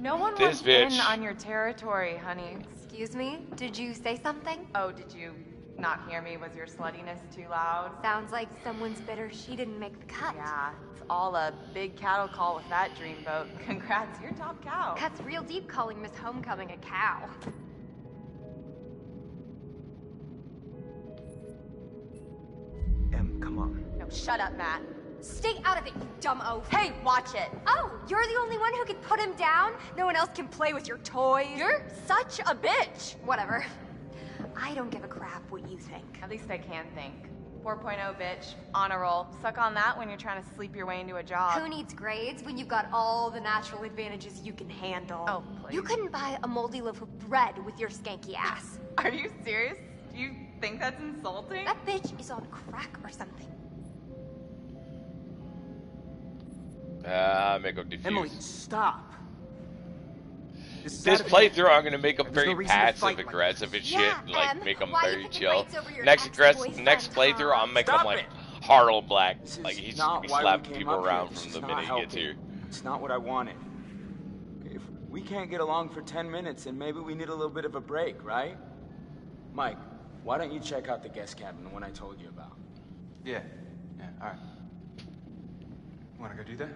No one This wants in bitch. on your territory, honey. Excuse me? Did you say something? Oh, did you not hear me? Was your sluttiness too loud? Sounds like someone's bitter she didn't make the cut. Yeah, it's all a big cattle call with that dreamboat. Congrats, you're top cow. Cuts real deep calling Miss Homecoming a cow. Come on. No, shut up, Matt. Stay out of it, you dumb oaf. Hey, watch it. Oh, you're the only one who can put him down? No one else can play with your toys? You're such a bitch. Whatever. I don't give a crap what you think. At least I can think. 4.0, bitch. Honor roll. Suck on that when you're trying to sleep your way into a job. Who needs grades when you've got all the natural advantages you can handle? Oh, please. You couldn't buy a moldy loaf of bread with your skanky ass. Are you serious? Do you think that's insulting? That bitch is on crack or something. Ah, make him Emily, stop. This gotta playthrough, I'm gonna make him very no passive fight like aggressive and shit, Yeah, and, like Em, make him very chill. fights over your Next aggress, ex-boyfriend, next playthrough. I'll make Stop him like it. Harlow Black, This like is he's gonna be slapping people around from the not minute he gets here. It's not what I wanted. If we can't get along for 10 minutes, and maybe we need a little bit of a break, right? Mike, why don't you check out the guest cabin, the one I told you about? Yeah. Yeah, alright. Wanna go do that?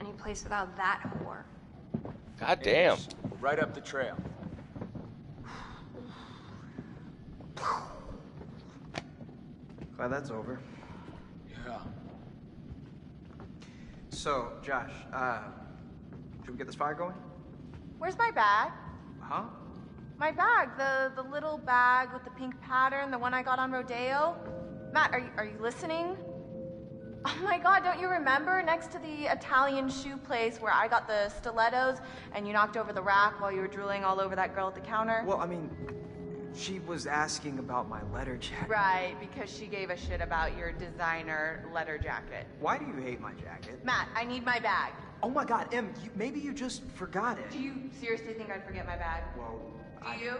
Any place without that whore. God damn. Right up the trail. Glad that's over. Yeah. So, Josh, uh, should we get this fire going? Where's my bag? Huh? My bag, the the little bag with the pink pattern, the one I got on Rodeo. Matt, are you are you listening? Oh my god, don't you remember next to the Italian shoe place where I got the stilettos and you knocked over the rack while you were drooling all over that girl at the counter? Well, I mean, she was asking about my letter jacket. Right, because she gave a shit about your designer letter jacket. Why do you hate my jacket? Matt, I need my bag. Oh my god, Em, you, maybe you just forgot it. Do you seriously think I'd forget my bag? Well, Do I you?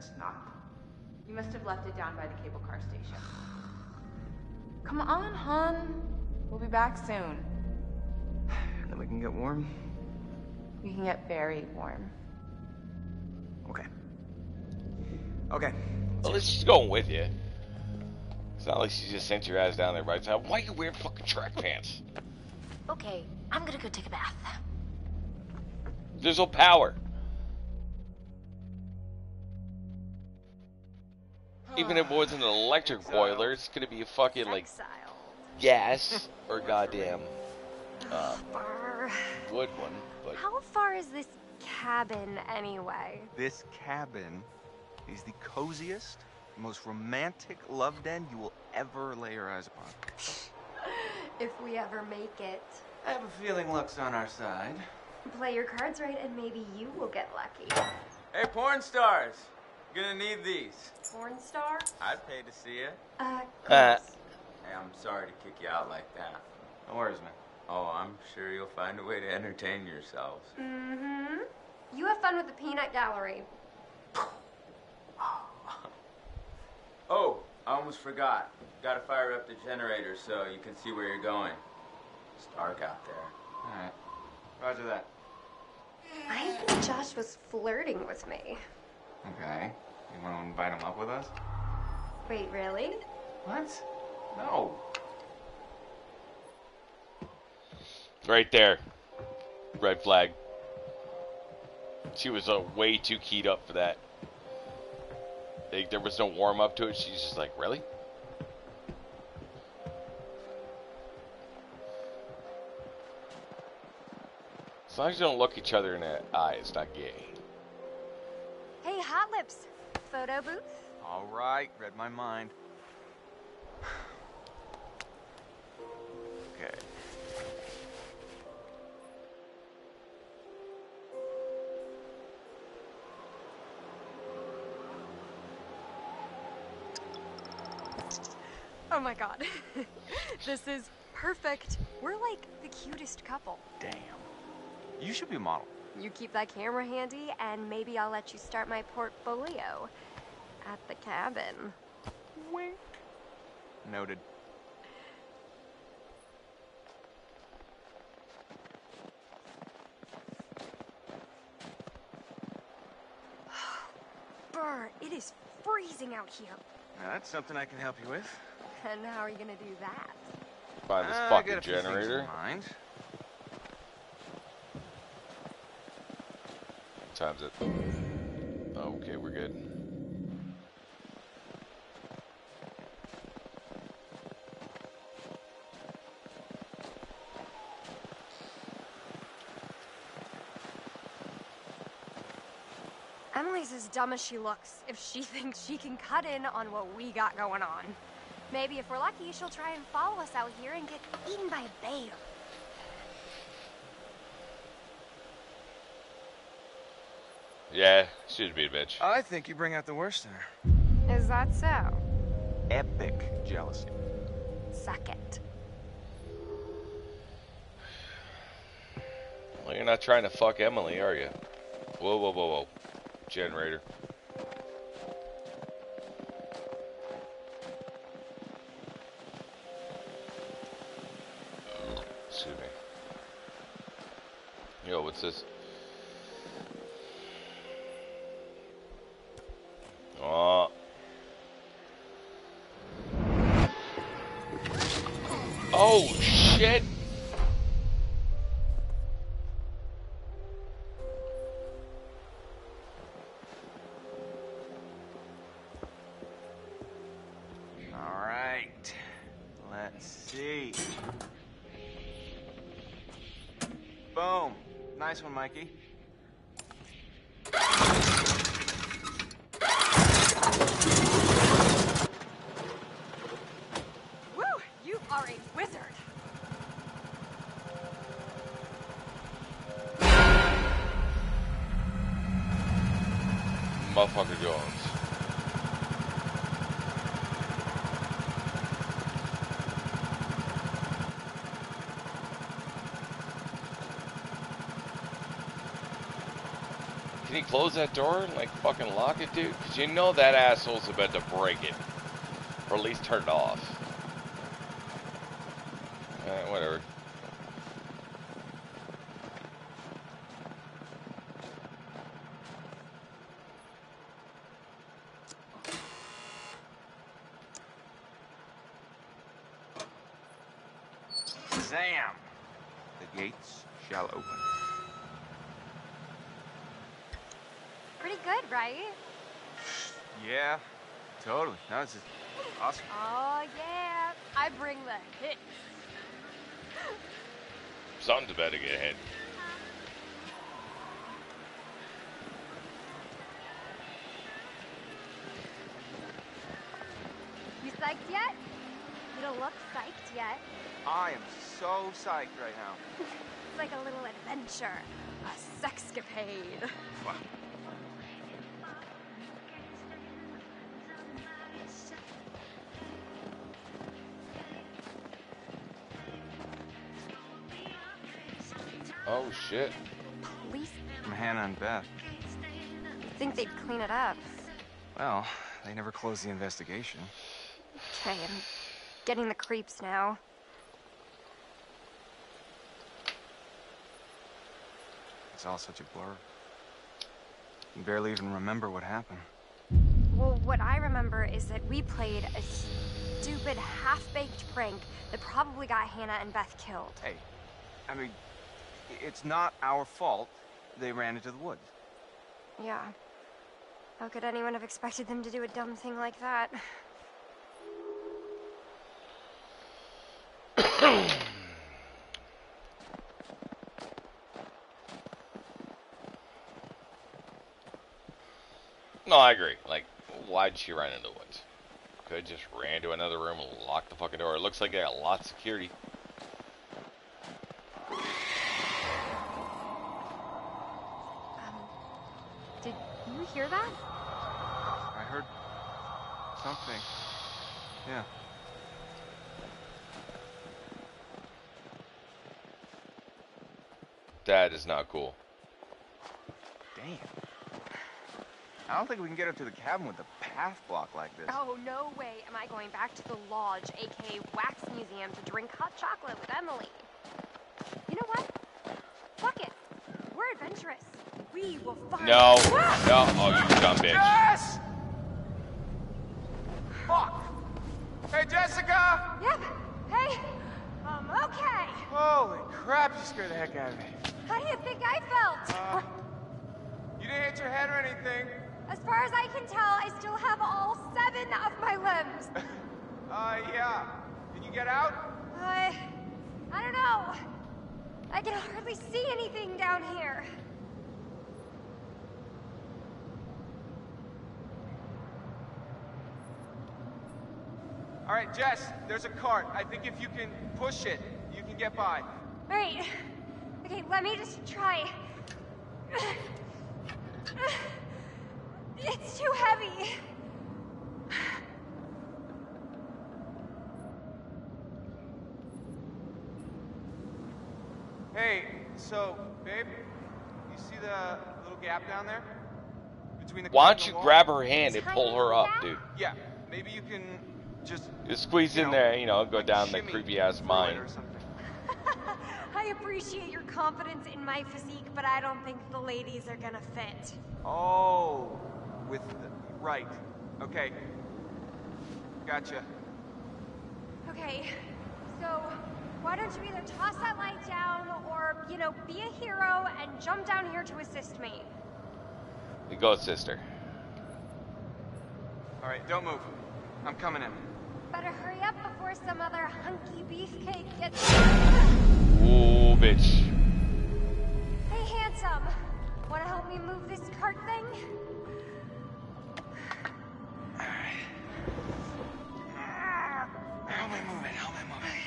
guess not. You must have left it down by the cable car station. Come on, hon. We'll be back soon. Then we can get warm. We can get very warm. Okay. Okay. Well, let's just going with you. It's not like she just sent your ass down there right now. Why you wearing fucking track pants? Okay, I'm gonna go take a bath. There's no power. Even if it wasn't an electric boiler, it's gonna be a fucking like gas or goddamn uh, wood one. but How far is this cabin anyway? This cabin is the coziest, most romantic love den you will ever lay your eyes upon. If we ever make it. I have a feeling luck's on our side. Play your cards right and maybe you will get lucky. Hey, porn stars! Gonna need these. Porn star? I'd pay to see it. Uh, Uh, Hey, I'm sorry to kick you out like that. No worries, man. Oh, I'm sure you'll find a way to entertain yourselves. Mm-hmm. You have fun with the peanut gallery. Oh, I almost forgot. Gotta fire up the generator so you can see where you're going. It's dark out there. Alright. Roger that. I think Josh was flirting with me. Okay. You wanna invite him up with us? Wait, really? What? No. right there, red flag. She was uh, way too keyed up for that. They, there was no warm up to it. She's just like, really? As long as you don't look each other in the eye, it's not gay. Hey, Hot Lips. Photo booth? Alright, read my mind. Okay. Oh my god. this is perfect. We're like the cutest couple. Damn. You should be a model. You keep that camera handy, and maybe I'll let you start my portfolio at the cabin. Wink. Noted. Burr, it is freezing out here. Now, that's something I can help you with. And how are you gonna do that? Find this Uh, I fucking got a few generator. Times it. Okay, we're good. Emily's as dumb as she looks if she thinks she can cut in on what we got going on. Maybe if we're lucky, she'll try and follow us out here and get eaten by a bear. Yeah, she'd be a bitch. I think you bring out the worst in her. Is that so? Epic jealousy. Suck it. Well, you're not trying to fuck Emily, are you? Whoa, whoa, whoa, whoa. Generator. Excuse me. Yo, what's this? One, Mikey. Close that door and like fucking lock it, dude? Cause you know that asshole's about to break it. Or at least turn it off. Eh, whatever. Zam. The gates shall open. good, right? Yeah, totally. No, it's awesome. Oh, yeah. I bring the hits. Something's about to get hit. You psyched yet? You don't look psyched yet. I am so psyched right now. it's like a little adventure, a sexcapade. Shit. Police From Hannah and Beth. think they'd clean it up. Well, they never closed the investigation. Okay, I'm getting the creeps now. It's all such a blur. You barely even remember what happened. Well, what I remember is that we played a stupid, half-baked prank that probably got Hannah and Beth killed. Hey, I mean, i- it's not our fault they ran into the woods. Yeah. How could anyone have expected them to do a dumb thing like that? No, I agree. Like, why'd she run into the woods? Could just ran to another room and locked the fucking door. It looks like they got lots of security. Did you hear that? I heard something. Yeah. That is not cool. Damn. I don't think we can get up to the cabin with the path block like this. Oh, no way am I going back to the lodge, aka Wax Museum, to drink hot chocolate with Emily. You know what? Fuck it. We're adventurous. We will find. No. Ah! No. Oh, you dumb bitch. Jess! Fuck! Hey, Jessica! Yep. Hey, I'm okay. Holy crap, you scared the heck out of me. How do you think I felt? Uh, you didn't hit your head or anything. As far as I can tell, I still have all seven of my limbs. Uh, yeah. Can you get out? I. I don't know. I can hardly see anything down here. All right, Jess, there's a cart. I think if you can push it, you can get by. Right. Okay, let me just try. It's too heavy. Hey, so, babe, you see the little gap down there? Between the Why don't you grab her hand and pull her up, dude? Yeah, maybe you can just Just squeeze in there, you know, go down the creepy ass mine. I appreciate your confidence in my physique, but I don't think the ladies are gonna fit. Oh, with the, right. Okay. Gotcha. Okay, so why don't you either toss that light down or, you know, be a hero and jump down here to assist me? You go, sister. All right, don't move. I'm coming in. Better hurry up before some other hunky beefcake gets. Ooh, bitch. Hey, handsome, wanna help me move this cart thing? Help me move it. Help me move it.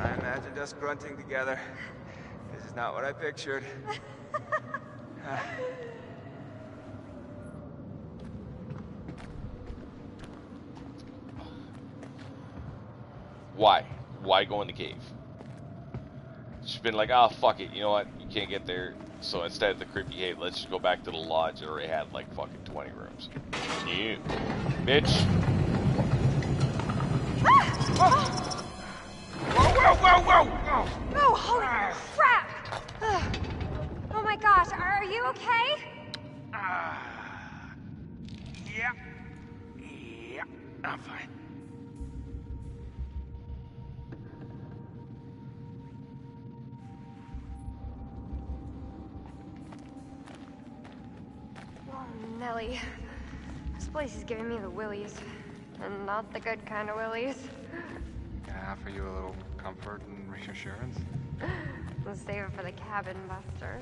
I imagined us grunting together. This is not what I pictured. Why? Why go in the cave? She's been like, oh, fuck it. You know what? You can't get there. So instead of the creepy cave, let's just go back to the lodge that already had like fucking 20 rooms. You. Bitch. Whoa, whoa, whoa, whoa! Oh, holy crap! Ugh. Oh my gosh, are you okay? Ah. Yeah. Yeah. I'm fine. Nelly, this place is giving me the willies. And not the good kind of willies. Can I offer you a little comfort and reassurance? Let's save it for the cabin buster.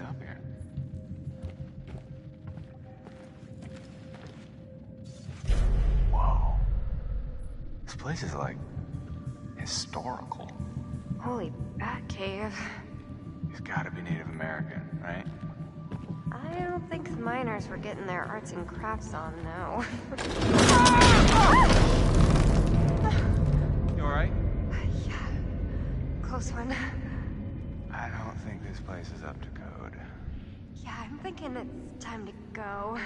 up here. Whoa. This place is like historical. Holy bat cave. He's gotta be Native American, right? I don't think the miners were getting their arts and crafts on, though. you alright? Yeah. Close one. I don't think this place is up to code. Yeah, I'm thinking it's time to go.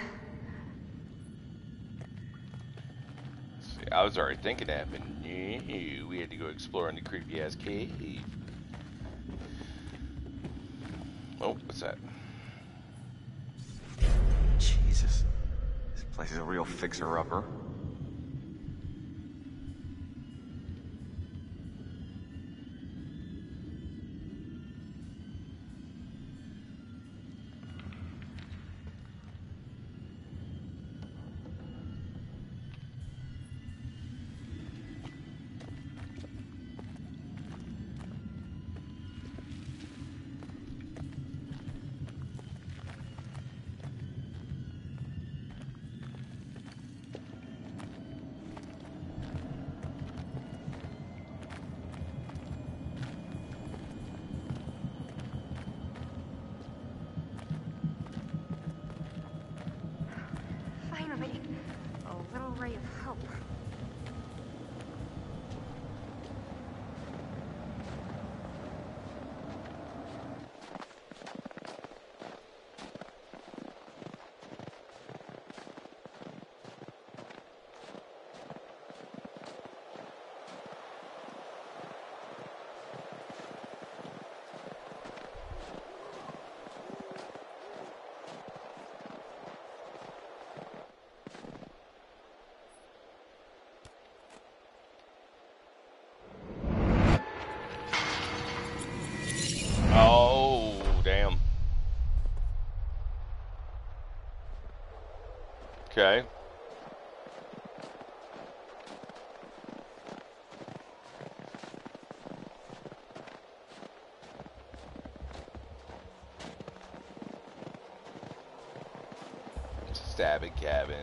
See, I was already thinking that, but no, we had to go explore in the creepy ass cave. Oh, what's that? Jesus. This place is a real fixer-upper. Stabbing cabin.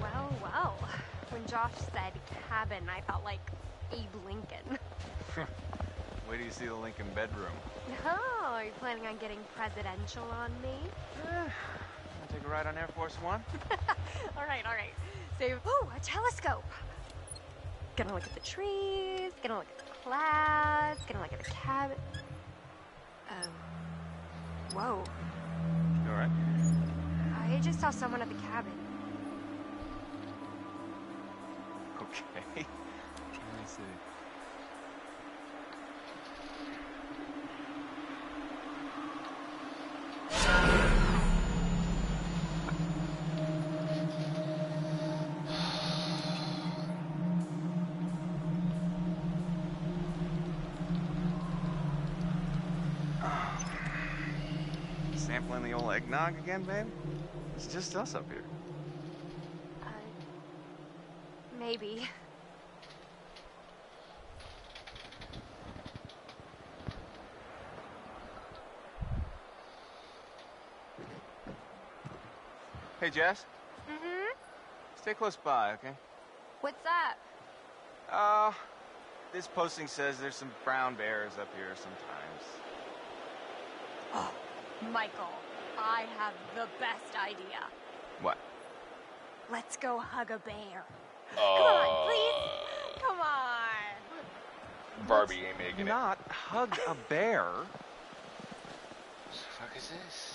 Well, well. When Josh said cabin, I felt like Abe Lincoln. Where do you see the Lincoln bedroom? Oh, are you planning on getting presidential on me? Wanna take a ride on Air Force One? all right, all right. Save. Ooh, a telescope. Gonna look at the trees. Gonna look at the clouds. Gonna look at the cabin. Um. Whoa. You alright? I just saw someone at the cabin. The old eggnog again, babe? It's just us up here. Uh, maybe. Hey, Jess. Mm-hmm. Stay close by, okay? What's up? Uh, this posting says there's some brown bears up here sometimes. Oh, Michael, I have the best idea. What? Let's go hug a bear. Oh. Come on, uh, please. Come on. Barbie ain't making it. Not hug a bear. What the fuck is this?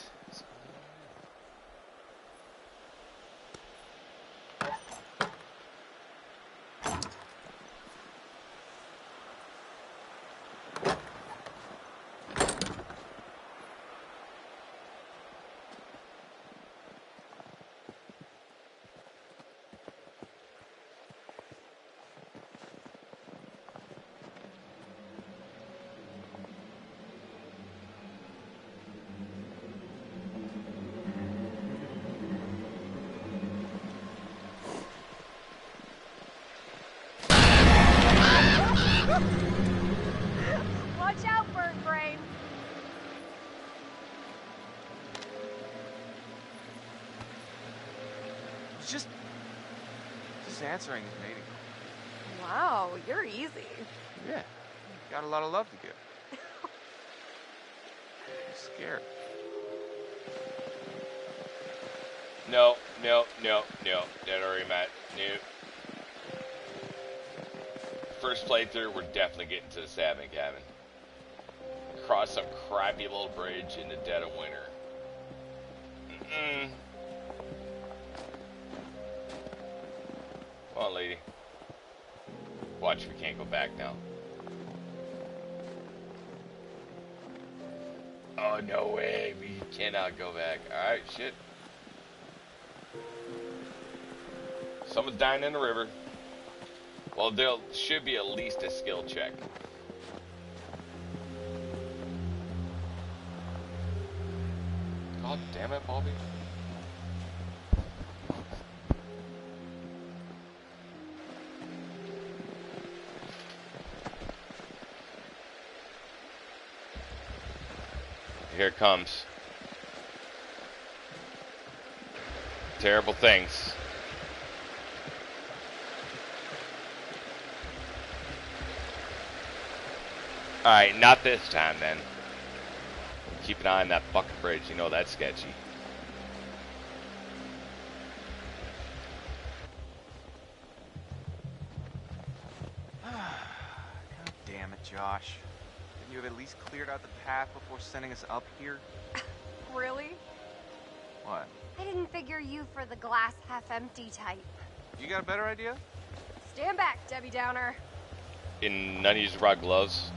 Lot of love to give. I'm scared. No, no, no, no. Dead already, Matt. Nope. First playthrough, we're definitely getting to the stabbing cabin. Cross some crappy little bridge in the dead of winter. Mm-mm. Come on, lady. Watch, we can't go back now. Oh, no way. We cannot go back. Alright, shit. Someone's dying in the river. Well, there should be at least a skill check. God damn it, Bobby. Comes. Terrible things. Alright, not this time then. Keep an eye on that fucking bridge. You know that's sketchy. God damn it, Josh. Couldn't you have at least cleared out the path before sending us up here? Really? What? I didn't figure you for the glass half empty type. You got a better idea? Stand back, Debbie Downer. In none of these rock gloves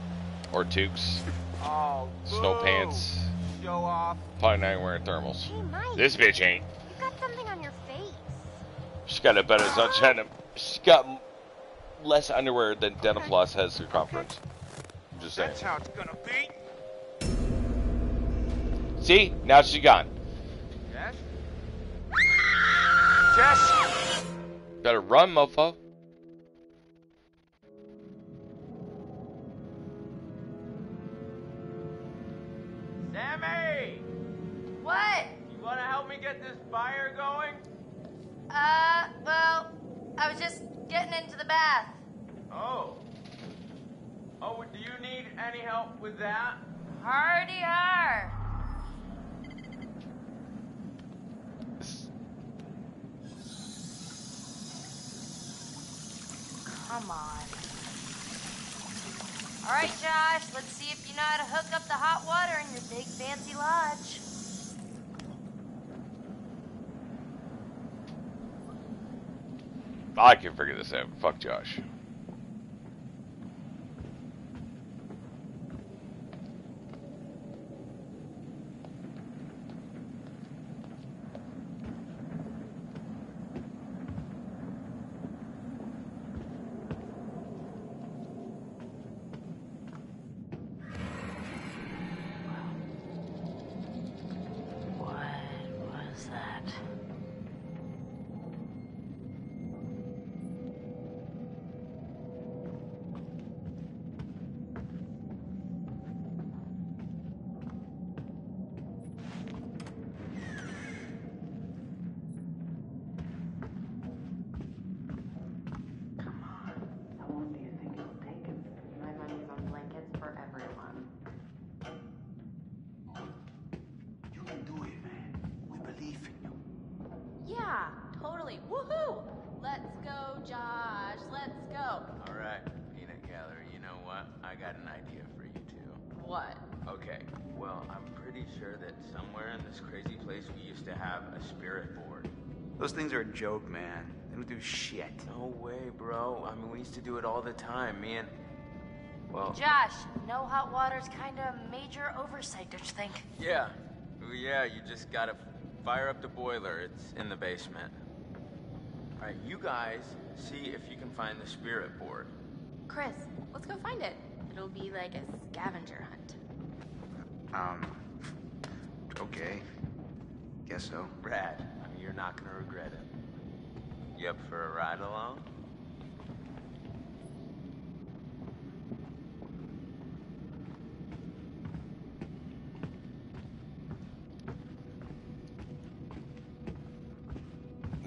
or toques, Oh, snow boo. pants. Show off. Probably not even wearing thermals. Hey, Mike. This bitch ain't. You got something on your face. She's got a better sunshine. She's got less underwear than Dental Floss has circumference. I'm just saying. That's how it's gonna be. See? Now she's gone. Jess? Jess! Better run, mofo. Sammy! What? You wanna help me get this fire going? Uh, well, I was just getting into the bath. Oh. Oh, do you need any help with that? Hardy har. Come on. All right, Josh, let's see if you know how to hook up the hot water in your big fancy lodge. I can figure this out. Fuck Josh. Time. Me and. Well. Josh, no hot water's kind of a major oversight, don't you think? Yeah. Well, yeah, you just gotta fire up the boiler. It's in the basement. Alright, you guys see if you can find the spirit board. Chris, let's go find it. It'll be like a scavenger hunt. Um. Okay. Guess so. Brad, I mean, you're not gonna regret it. You up for a ride along?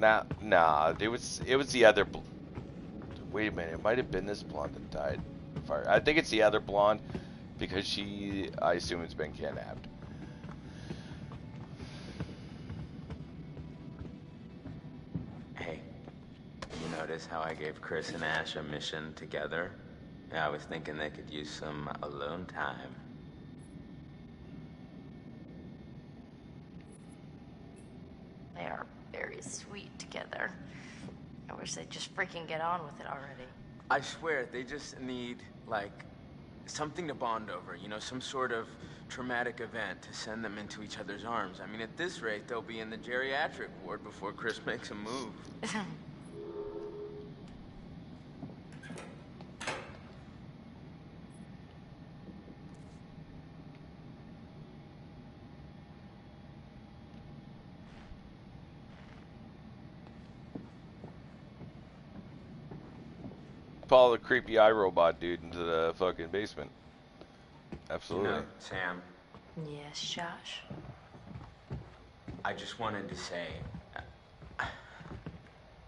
Nah, nah. It was it was the other. Bl- Wait a minute. It might have been this blonde that died. Fire. I think it's the other blonde because she, I assume, it's been kidnapped. Hey, you notice how I gave Chris and Ash a mission together? Yeah, I was thinking they could use some alone time. They are very sweet together. I wish they'd just freaking get on with it already. I swear, they just need, like, something to bond over, you know, some sort of traumatic event to send them into each other's arms. I mean, at this rate, they'll be in the geriatric ward before Chris makes a move. Follow the creepy eye robot dude into the fucking basement. Absolutely. You know, Sam, Yes, Josh. I just wanted to say,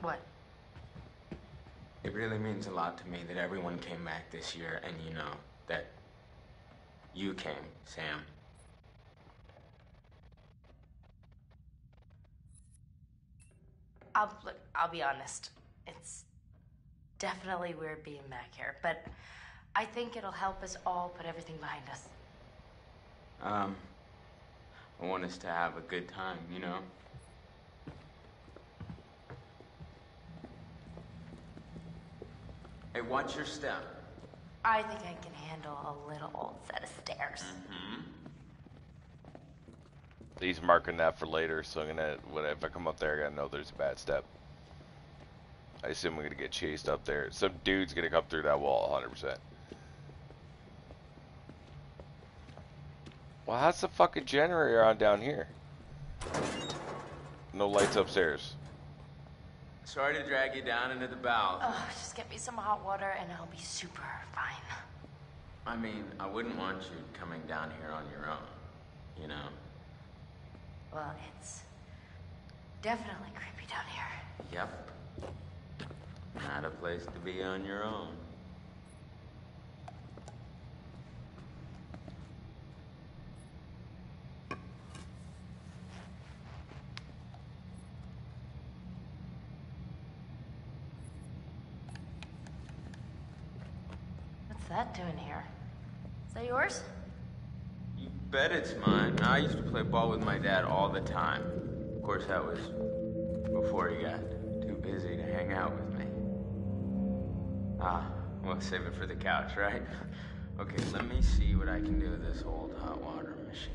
What? it really means a lot to me that everyone came back this year, and you know, that you came, Sam. I'll look. I'll be honest. It's definitely weird being back here, but I think it'll help us all put everything behind us. Um, I want us to have a good time, you know? Hey, watch your step. I think I can handle a little old set of stairs. Mm-hmm. He's marking that for later, so I'm gonna. When if I come up there, I gotta know there's a bad step. I assume we're gonna get chased up there. Some dude's gonna come through that wall, 100. percent Well, how's the fucking generator on down here? No lights upstairs. Sorry to drag you down into the bowels. Oh, just get me some hot water and I'll be super fine. I mean, I wouldn't want you coming down here on your own, you know? Well, it's definitely creepy down here. Yep. Not a place to be on your own. What's that doing here? Is that yours? You bet it's mine. I used to play ball with my dad all the time. Of course, that was before he got too busy to hang out with me. Ah, we'll save it for the couch, right? Okay, let me see what I can do with this old hot water machine.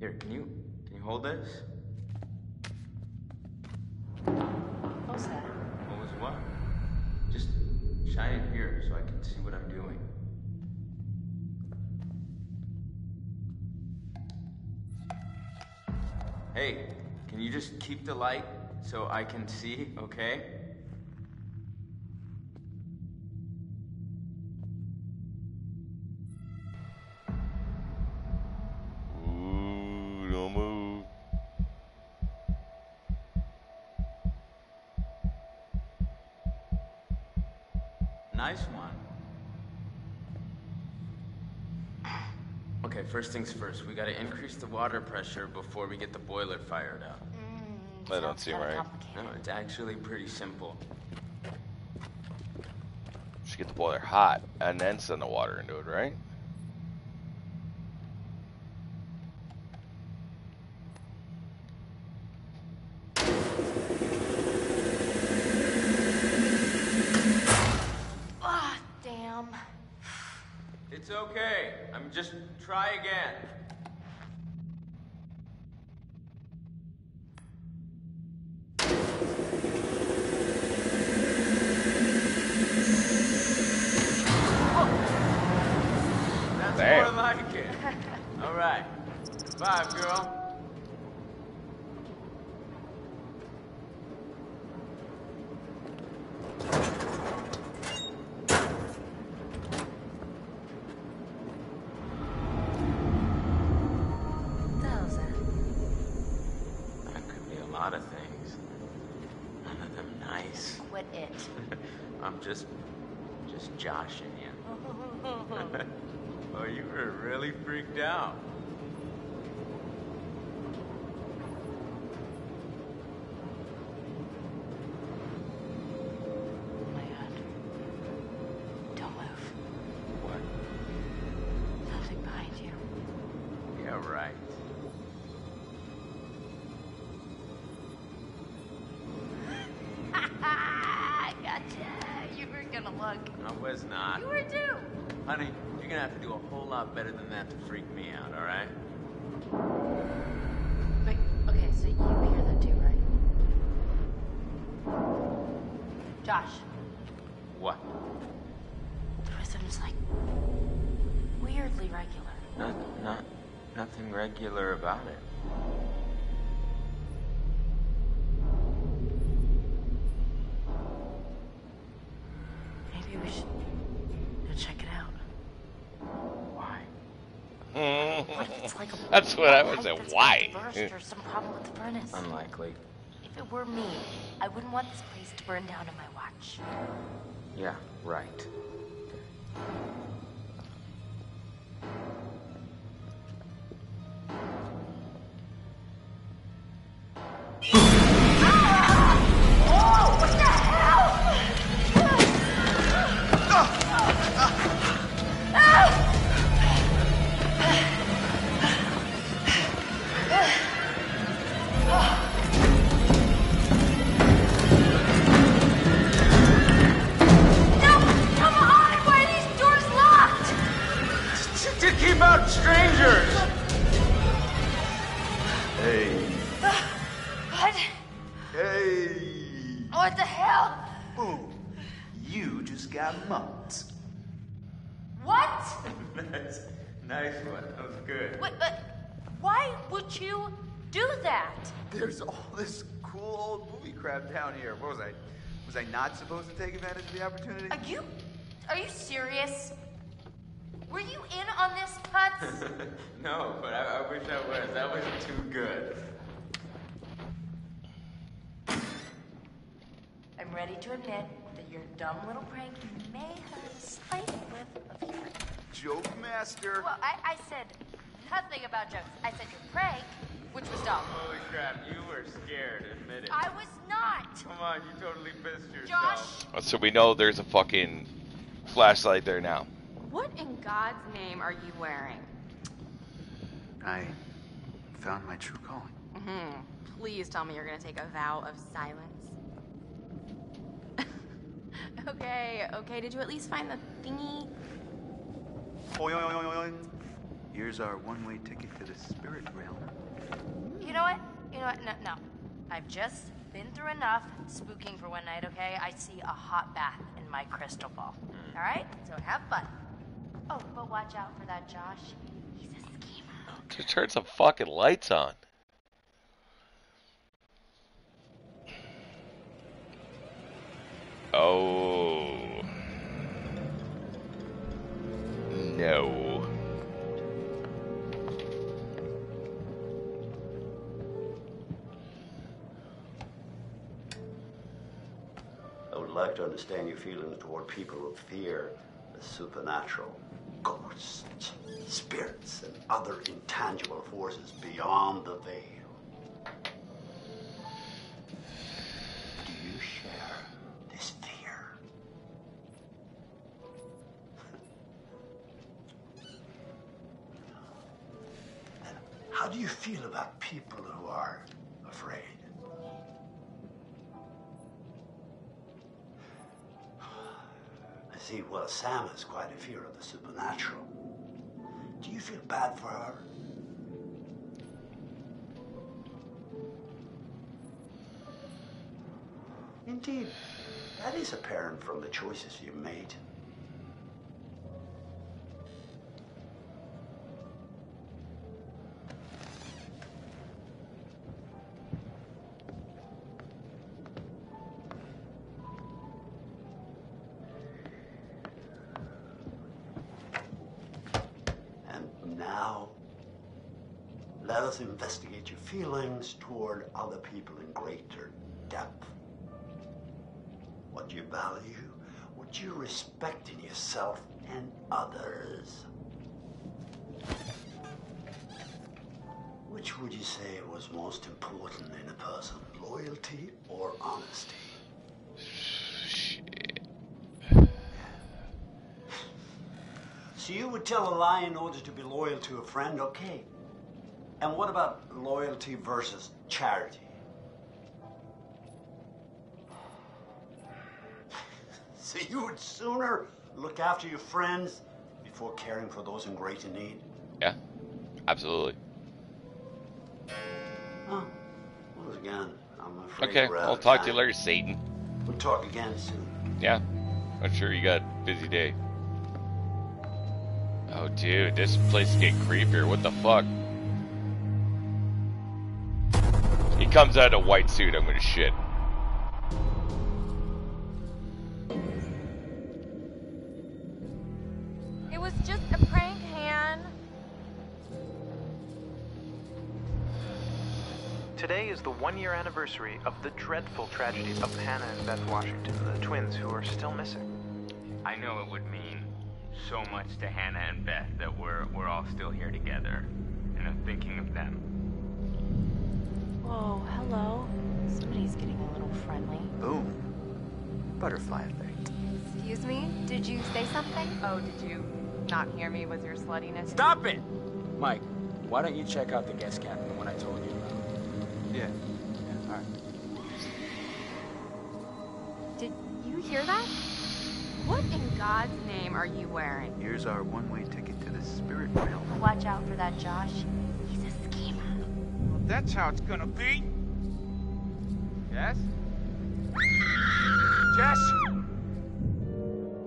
Here, can you can you hold this? Keep the light so I can see, okay? Ooh, don't move. Nice one. Okay, first things first. We gotta increase the water pressure before we get the boiler fired up. That don't seem right. No, it's actually pretty simple. Just get the boiler hot and then send the water into it, right? Ah, damn. It's okay. I'm just try again. That to freak me out, alright? Wait, okay, so you hear that too, right? Josh, What? the rhythm's like weirdly regular. Not, not, nothing regular about it. What I would say. Why? gonna Burst some problem with the furnace. Unlikely. If it were me, I wouldn't want this place to burn down on my watch. Yeah, right. Not supposed to take advantage of the opportunity? Are you? Are you serious? Were you in on this, Putz? no, but I, I wish I was. That was too good. I'm ready to admit that your dumb little prank may have a slight whiff of humor. Joke master. Well, I, I said nothing about jokes. I said your prank, which was dumb. Holy crap, you were scared. Admit it. I was not. Come on, you totally pissed yourself. Josh. So we know there's a fucking flashlight there now. What in God's name are you wearing? I found my true calling. hmm Please tell me you're gonna take a vow of silence. okay, okay. Did you at least find the thingy? Oi, oi, oi, oi, oi. Here's our one-way ticket to the spirit realm. You know what? You know what? No, no. I've just been through enough spooking for one night, okay? I see a hot bath in my crystal ball. Mm. All right? So have fun. Oh, but watch out for that Josh. He's a schemer. Just turn some fucking lights on. Oh. No. Like to understand your feelings toward people who fear the supernatural, ghosts, spirits, and other intangible forces beyond the veil. Do you share this fear? How do you feel about people who are afraid? See, well, Sam has quite a fear of the supernatural. Do you feel bad for her? Indeed, that is apparent from the choices you made. Toward other people in greater depth. What what you value, what you respect in yourself and others. Which would you say was most important in a person, loyalty or honesty? Shit. So you would tell a lie in order to be loyal to a friend, okay? And what about loyalty versus charity? So you would sooner look after your friends before caring for those in greater need? Yeah, absolutely. Huh. Once again, I'm afraid Okay, I'll talk to you time. later, Satan. We'll talk again soon. Yeah, I'm sure you got a busy day. Oh, dude, this place is getting creepier. What the fuck? Comes out in a white suit. I'm gonna shit. It was just a prank, Han. Today is the one year anniversary of the dreadful tragedy of Hannah and Beth Washington, the twins who are still missing. I know it would mean so much to Hannah and Beth that we're we're all still here together, and I'm thinking of them. Whoa, hello. Somebody's getting a little friendly. Boom. Butterfly effect. Excuse me? Did you say something? Oh, did you not hear me? with your sluttiness? Stop it! Mike, why don't you check out the guest cabin, the one I told you about? Yeah. Yeah, all right. Did you hear that? What in God's name are you wearing? Here's our one-way ticket to the spirit realm. Watch out for that Josh. He's a schemer. That's how it's gonna be. Yes? Jess!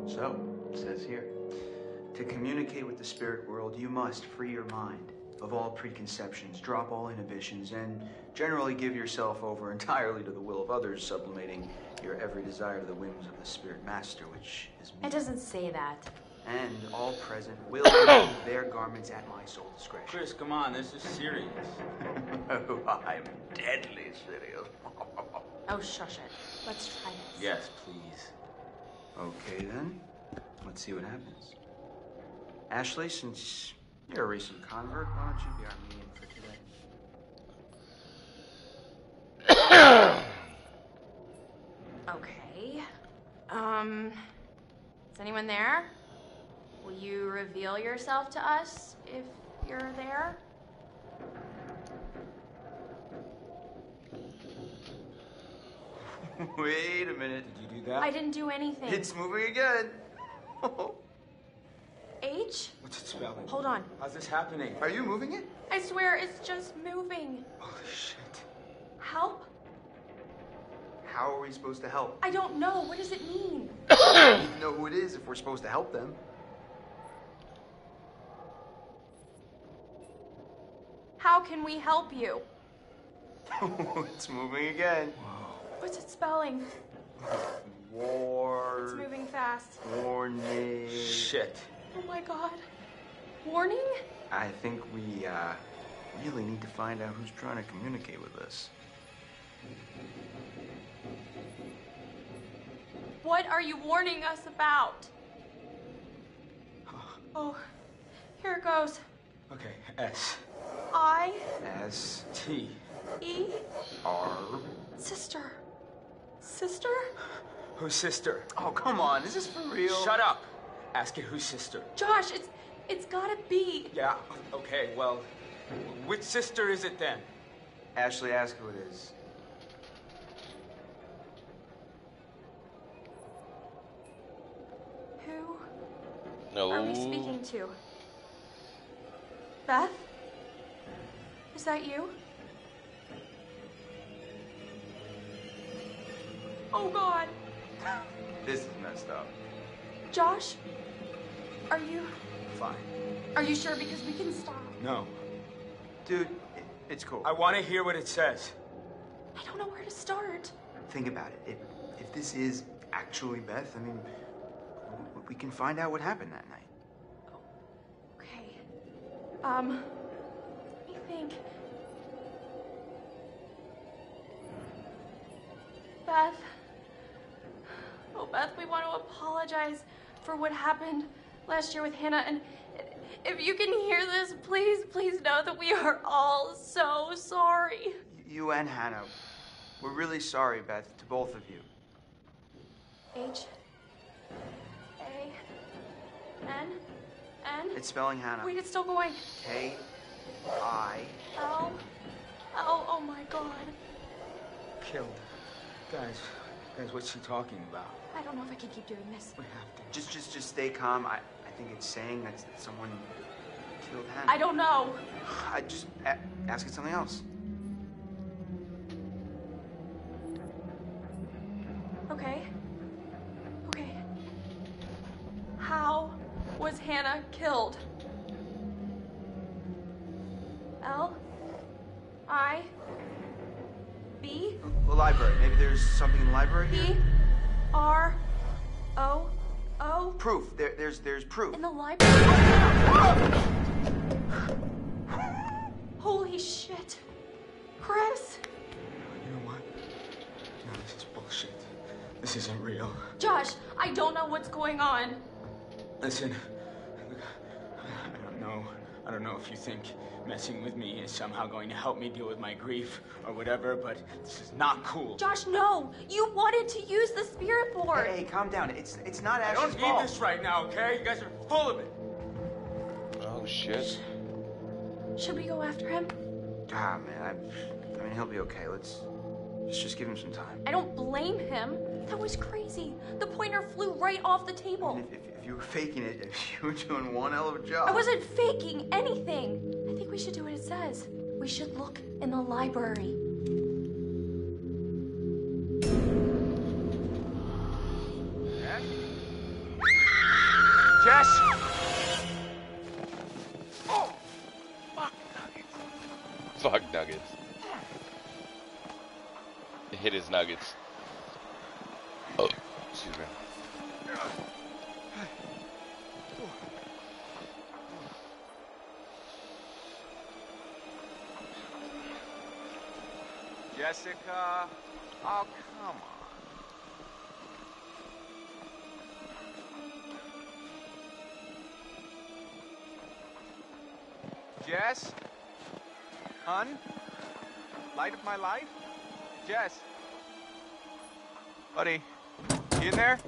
So, it says here, to communicate with the spirit world, you must free your mind of all preconceptions, drop all inhibitions, and generally give yourself over entirely to the will of others, sublimating your every desire to the whims of the spirit master, which is me. It doesn't say that. And all present will remove their garments at my sole discretion. Chris, come on, this is serious. oh, I'm deadly serious. Oh, shush it. Let's try this. Yes, please. Okay then, let's see what happens. Ashley, since you're a recent convert, why don't you be our medium for today? Okay. Um, is anyone there? Will you reveal yourself to us if you're there? Wait a minute. Did you do that? I didn't do anything. It's moving again. H? What's it spelling? Hold on. How's this happening? Are you moving it? I swear it's just moving. Holy shit. Help? How are we supposed to help? I don't know. What does it mean? we need to know who it is if we're supposed to help them. How can we help you? it's moving again. What's it spelling? War. It's moving fast. Warning. Shit. Oh my god. Warning? I think we uh, really need to find out who's trying to communicate with us. What are you warning us about? Oh, here it goes. Okay, S. I, S T. E, R. sister. Sister? Who's sister? Oh, come on. Is this for real? Shut up! Ask it who's sister. Josh, it's it's gotta be. Yeah, okay, well, which sister is it then? Ashley, ask who it is. Who No. are we speaking to? Beth? Is that you? Oh god. This is messed up. Josh? Are you Fine. are you sure because we can stop? No. Dude, it, it's cool. I want to hear what it says. I don't know where to start. Think about it. If, if this is actually Beth, I mean, we can find out what happened that night. Um let me think. Beth. Oh, Beth. We want to apologize for what happened last year with Hannah. And if you can hear this, please, please know that we are all so sorry. You and Hannah. We're really sorry, Beth, to both of you. H A N N. It's spelling Hannah. Wait, it's still going. K I L L. Oh my god. Killed. Guys, guys, what's she talking about? I don't know if I can keep doing this. We have to. Just just just stay calm. I, I think it's saying that someone killed Hannah. I don't know. I just a- ask it something else. Okay. Okay. How was Hannah killed? L I B The library. Maybe there's something in the library P here. R O O Proof. There, there's there's proof. in the library. Holy shit. Chris. You know what? No, this is bullshit. This isn't real. Josh, I don't know what's going on. Listen, I don't know. I don't know if you think messing with me is somehow going to help me deal with my grief or whatever, but this is not cool. Josh, no. You wanted to use the spirit board. Hey, calm down. It's it's not I Ash's don't need fault. this right now, okay? You guys are full of it. Oh shit. Should we go after him? Ah, man. I, I mean, he'll be okay. Let's let's just give him some time. I don't blame him. That was crazy. The pointer flew right off the table. If, if you were faking it, you were doing one hell of a job. I wasn't faking anything. I think we should do what it says. We should look in the library. Oh, come on. Jess? Hun? Light of my life? Jess? Buddy, you in there?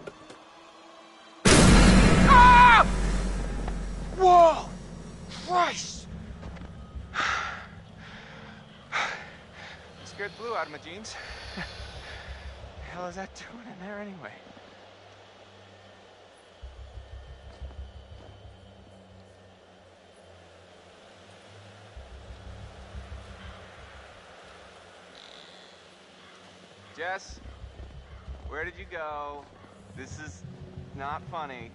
Ah! Whoa! Christ! Blue out of my jeans. the hell is that doing in there anyway? Jess, where did you go? This is not funny.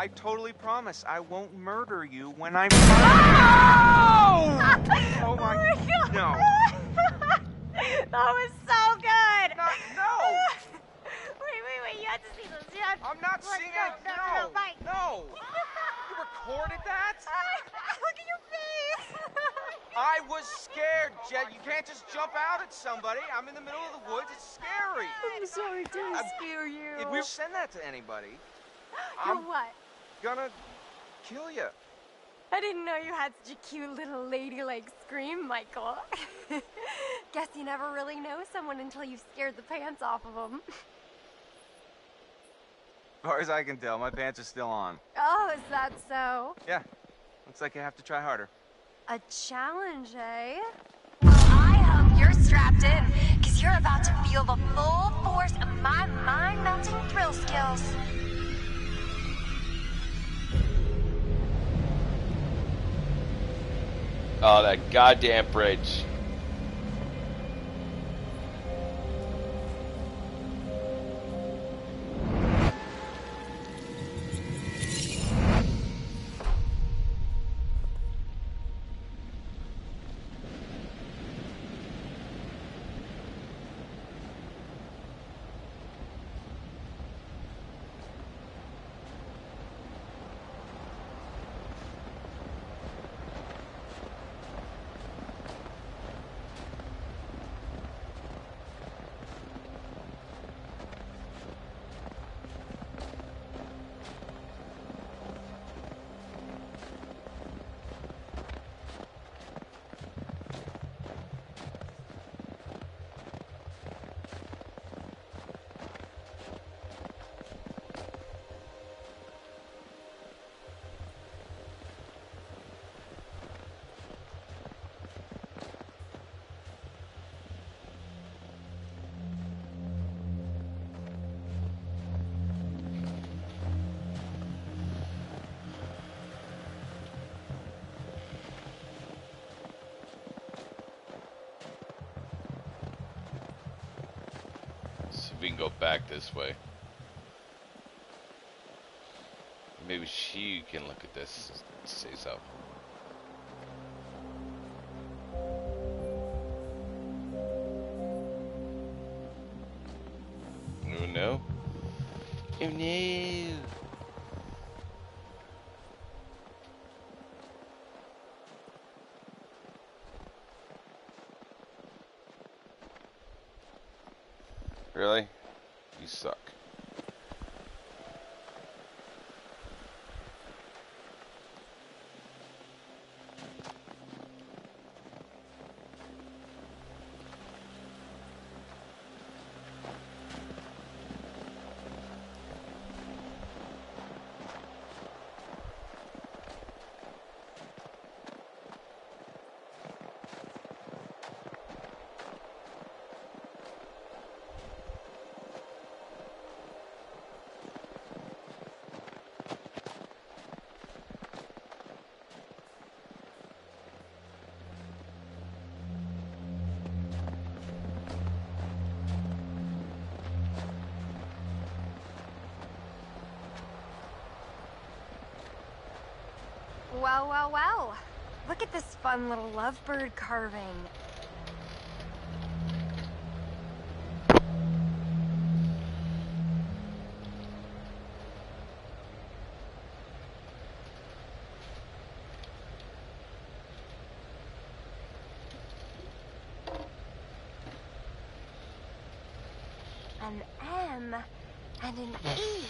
I totally promise I won't murder you when I find oh, oh my no. that was so good. No, no. wait, wait, wait. You have to see this. You have I'm not Let's seeing go. it. No, No. no, no. No. You recorded that? Look at your face. I was scared, Jet. You can't just jump out at somebody. I'm in the middle of the woods. It's scary. I'm sorry to I'm- scare you. If we send that to anybody, You're I'm what? Gonna kill you. I didn't know you had such a cute little ladylike scream, Michael. Guess you never really know someone until you've scared the pants off of them. As far as I can tell, my pants are still on. Oh, is that so? Yeah. Looks like you have to try harder. A challenge, eh? I hope you're strapped in, because you're about to feel the full force of my mind melting thrill skills. Oh, that goddamn bridge. This way. Maybe she can look at this and say so. Oh no. Oh no. Really? You suck. Well, well, well. Look at this fun little lovebird carving. An M and an E.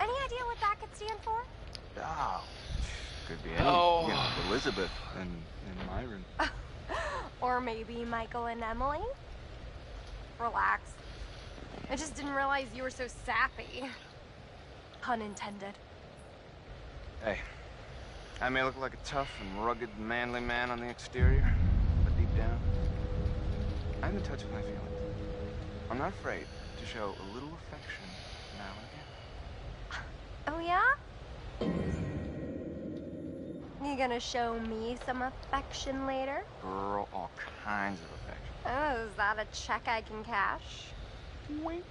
Any idea what that could stand for? Oh, could be any. Oh. You know, Elizabeth and, and Myron. Or maybe Michael and Emily? Relax. I just didn't realize you were so sappy. Pun intended. Hey, I may look like a tough and rugged, manly man on the exterior, but deep down, I'm in touch with my feelings. I'm not afraid to show a little affection now and again. Oh, yeah? You gonna show me some affection later? Girl, all kinds of. Oh, is that a check I can cash? Wink.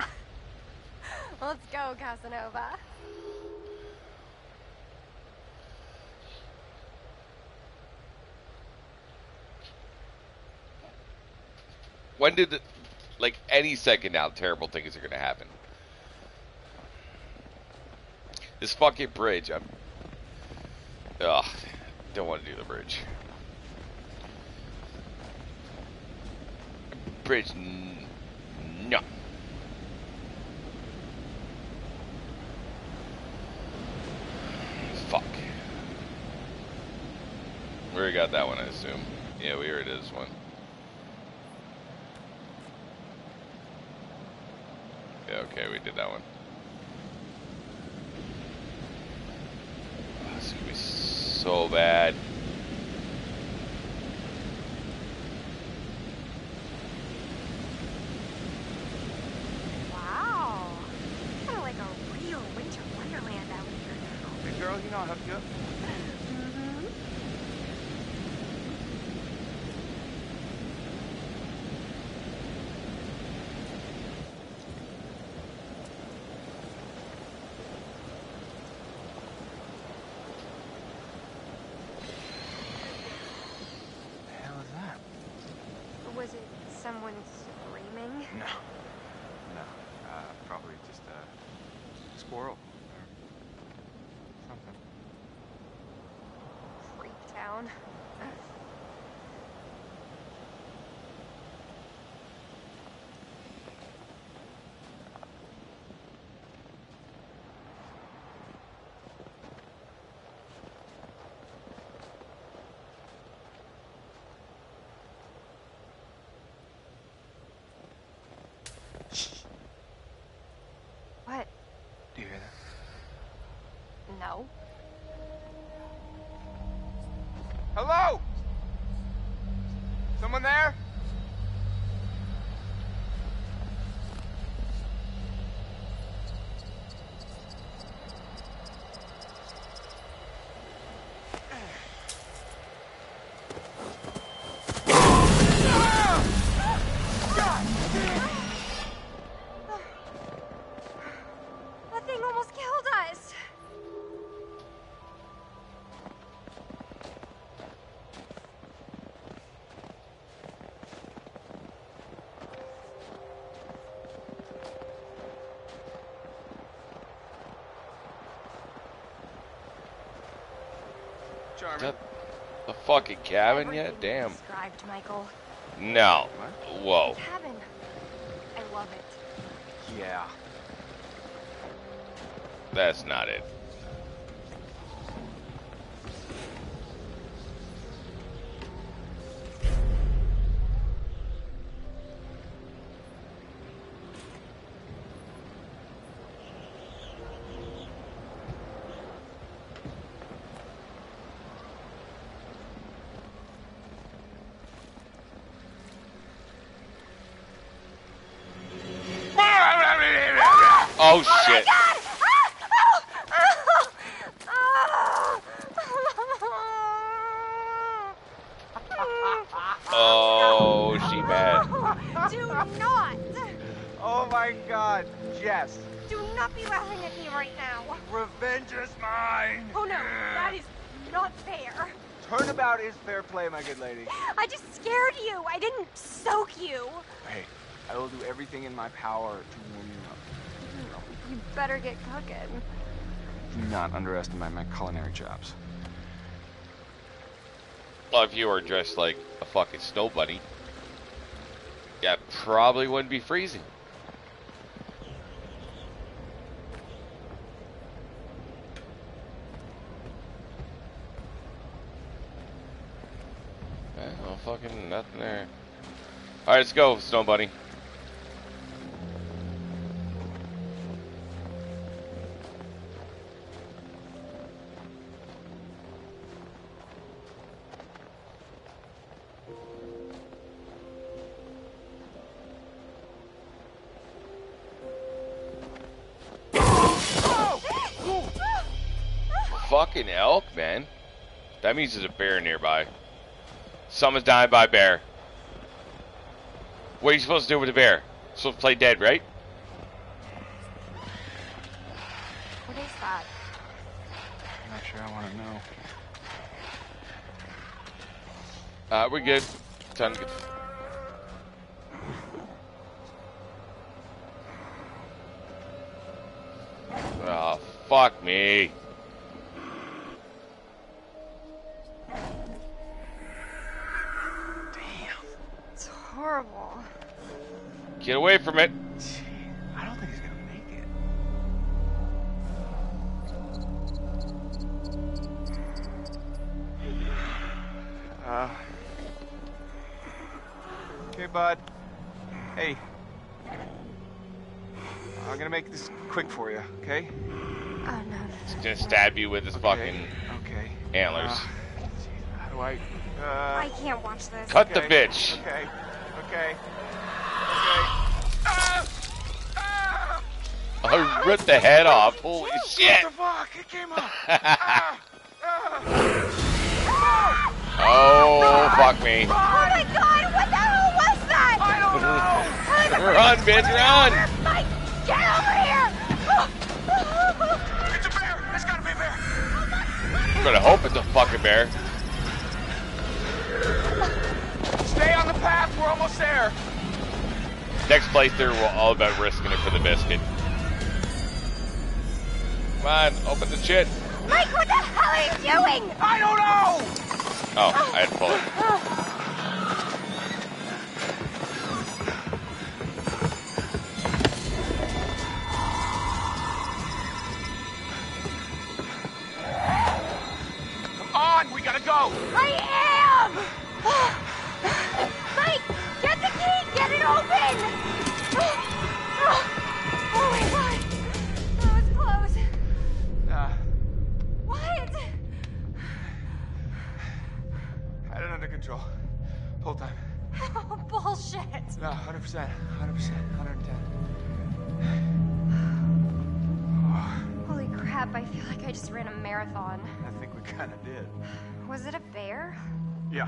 Let's go, Casanova. When did, the, like, any second now, terrible things are gonna happen? This fucking bridge, I'm. Ugh, don't want to do the bridge. Bridge, no. Fuck. We already got that one, I assume. Yeah, we already did this one. Yeah, okay, we did that one. Gonna be so bad. Wow. Kind of like a real winter wonderland out here now. Big girl, you know I'll hook you up. Mm-hmm. The hell is that? Was it someone screaming? No. No. Uh, probably just a squirrel or something. Freak town. What? Do you hear that? No. Hello? Someone there? Fucking cabin yet? Damn. Michael. No. Whoa. Cabin. I love it. Yeah. That's not it. Oh shit. Oh, she mad. Do not! Oh my god, Jess. Do not be laughing at me right now. Revenge is mine. Oh no, that is not fair. Turnabout is fair play, my good lady. I just scared you. I didn't soak you. Hey, I will do everything in my power to warm you up. You better get cooking. Do not underestimate my culinary chops. Well, if you were dressed like a fucking snow bunny, that probably wouldn't be freezing. Eh, fucking nothing there. All right, let's go, snow bunny. That means there's a bear nearby. Someone's dying by bear. What are you supposed to do with the bear? Supposed to play dead, right? What is that? I'm not sure I want to know. Uh, we're good. Time to get. Oh, fuck me. It's horrible. Get away from it. I don't think he's gonna make it. Uh. Okay, bud. Hey. I'm gonna make this quick for you, okay? Oh no. He's gonna stab you with his fucking Okay. antlers. Uh, how do I? Uh, I can't watch this. Cut the okay, bitch. Okay. Okay. I ripped the head off. Holy shit. What the fuck? It came off. oh, fuck me. Oh my god, what the hell was that? I don't know. Run, bitch, run. Mike, get over here. It's a bear. It's gotta be a bear. I'm gonna hope it's a fucking bear. Path. We're almost there. Next playthrough, we're all about risking it for the biscuit. Come on, open the chit. Mike, what the hell are you doing? I don't know. Oh, I had to pull it.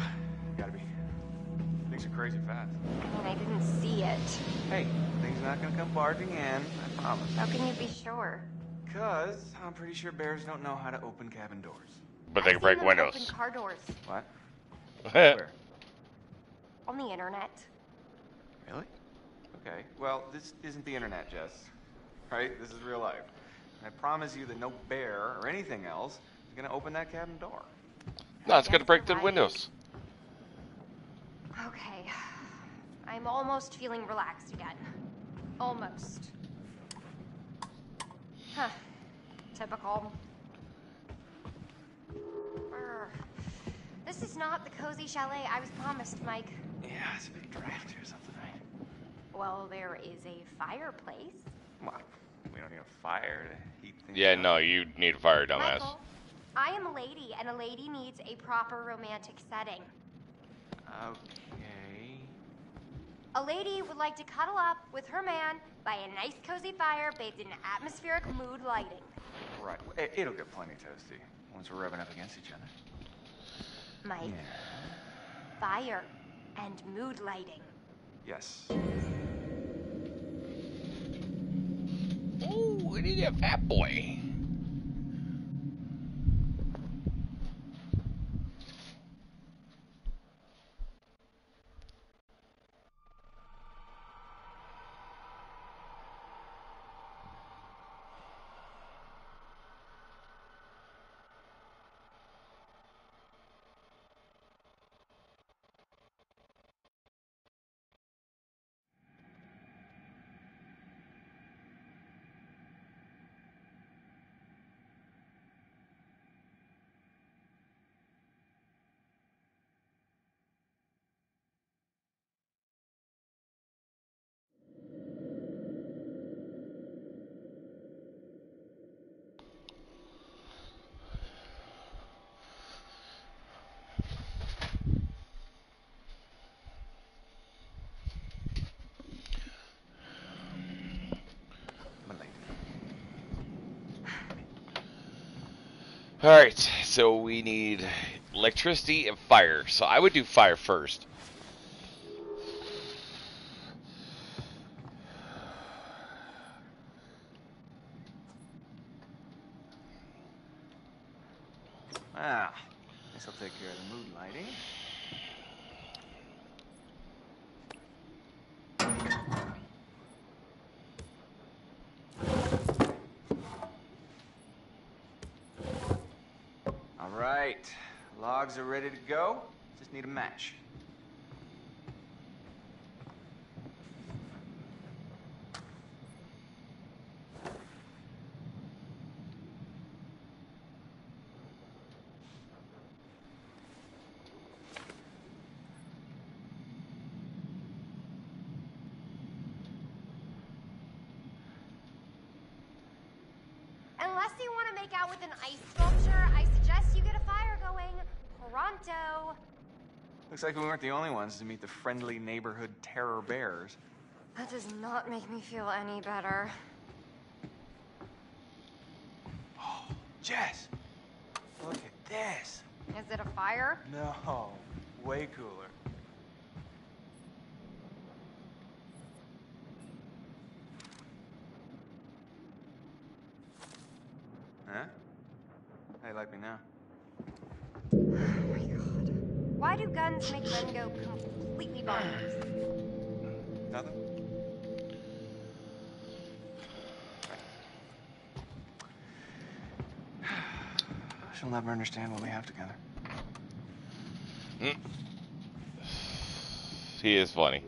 Yeah, gotta be. Things are crazy fast. I mean, I didn't see it. Hey, things not gonna come barging in. I promise. How can you be sure? Cause I'm pretty sure bears don't know how to open cabin doors. But they can break Open windows. car doors What? Where? on the internet. Really? Okay. Well, this isn't the internet, Jess. Right? This is real life. And I promise you that no bear or anything else is gonna open that cabin door. No, it's gonna break the windows. Okay. I'm almost feeling relaxed again. Almost. Huh. Typical. Brr. This is not the cozy chalet I was promised, Mike. Yeah, it's a big draft or something, right? Well, there is a fireplace. Well, we don't need a fire to heat things Yeah, up. no, you need a fire, dumbass. Michael, I am a lady, and a lady needs a proper romantic setting. Okay. A lady would like to cuddle up with her man by a nice cozy fire bathed in atmospheric mood lighting. Right. It, it'll get plenty toasty once we're rubbing up against each other. Mike, fire and mood lighting. Yes. Oh, we need a fat boy. All right, so we need electricity and fire. So I would do fire first. Ah, guess I'll take care of the mood lighting. All right, logs are ready to go. Need a match. Unless you want to make out with an ice sculpture, I suggest you get a fire going. Pronto. Looks like we weren't the only ones to meet the friendly neighborhood terror bears. That does not make me feel any better. Oh, Jess, look at this. Is it a fire? No, way cooler. Huh? How you like me now? Why do make men go completely bonkers? Nothing? She'll never understand what we have together. Mm. He is funny.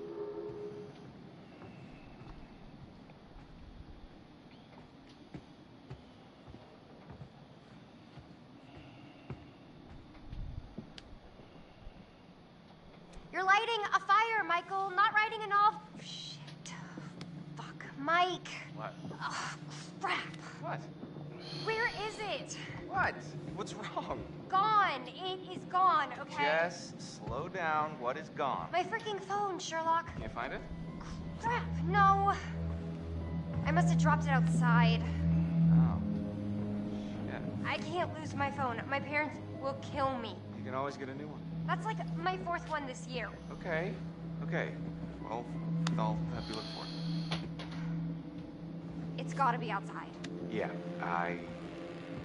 Kill me. You can always get a new one. That's like my fourth one this year. Okay. Okay. Well, I'll have you look for it. It's gotta be outside. Yeah, I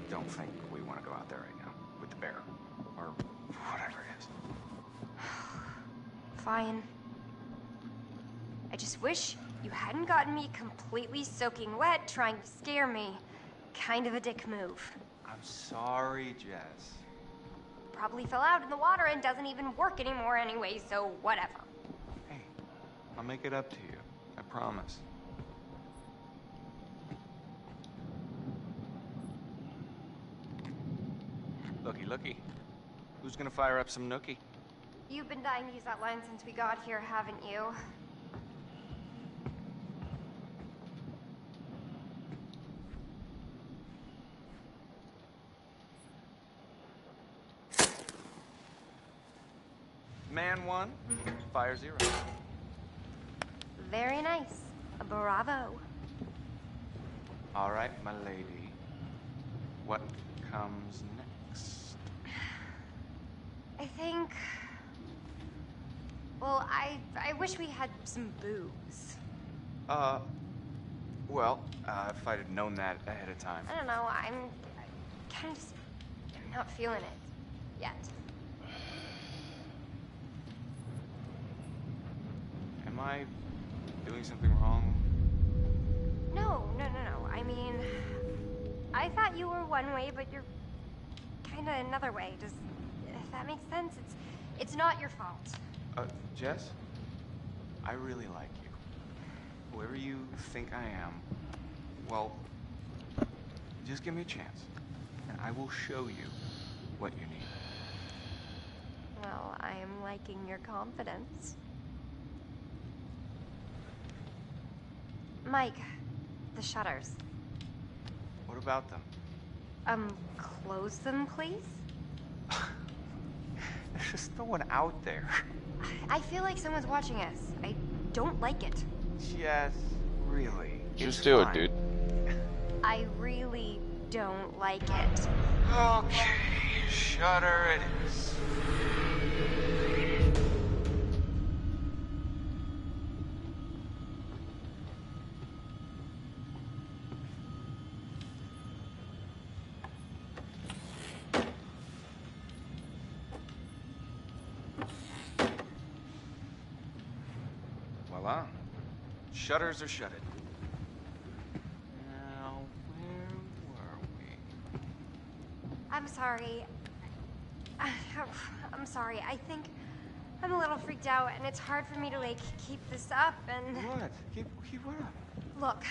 don't think we want to go out there right now with the bear or whatever it is. Fine. I just wish you hadn't gotten me completely soaking wet trying to scare me. Kind of a dick move. I'm sorry, Jess. Probably fell out in the water and doesn't even work anymore anyway, so whatever. Hey, I'll make it up to you. I promise. Looky, looky. Who's gonna fire up some nookie? You've been dying to use that line since we got here, haven't you? Man one, fire zero. Very nice. Bravo. All right, my lady. What comes next? I think. Well, I I wish we had some booze. Uh, well, uh, if I'd have known that ahead of time. I don't know. I'm kind of just I'm not feeling it yet. Am I doing something wrong? No, no, no, no. I mean, I thought you were one way, but you're kind of another way. Does if that makes sense? It's it's not your fault. Uh, Jess? I really like you. Whoever you think I am, well, just give me a chance, and I will show you what you need. Well, I am liking your confidence. Mike, the shutters. What about them? Um, close them, please? There's just no one out there. I feel like someone's watching us. I don't like it. Yes, really? Just It's do it, dude. I really don't like it. Okay, shutter it is. Shutters are shuttered. Now, where were we? I'm sorry. I'm sorry. I think I'm a little freaked out, and it's hard for me to like keep this up. And What? Keep, keep what up? look,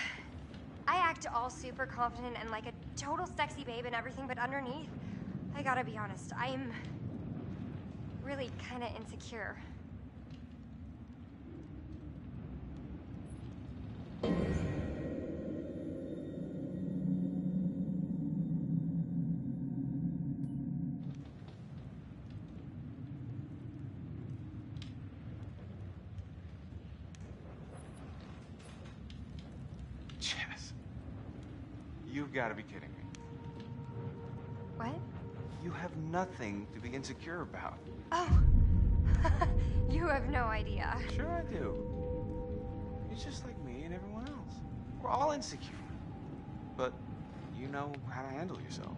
I act all super confident and like a total sexy babe and everything, but underneath, I gotta be honest, I'm really kind of insecure. You've got to be kidding me. What? You have nothing to be insecure about. Oh, you have no idea. Sure I do. You're just like me and everyone else. We're all insecure. But you know how to handle yourself.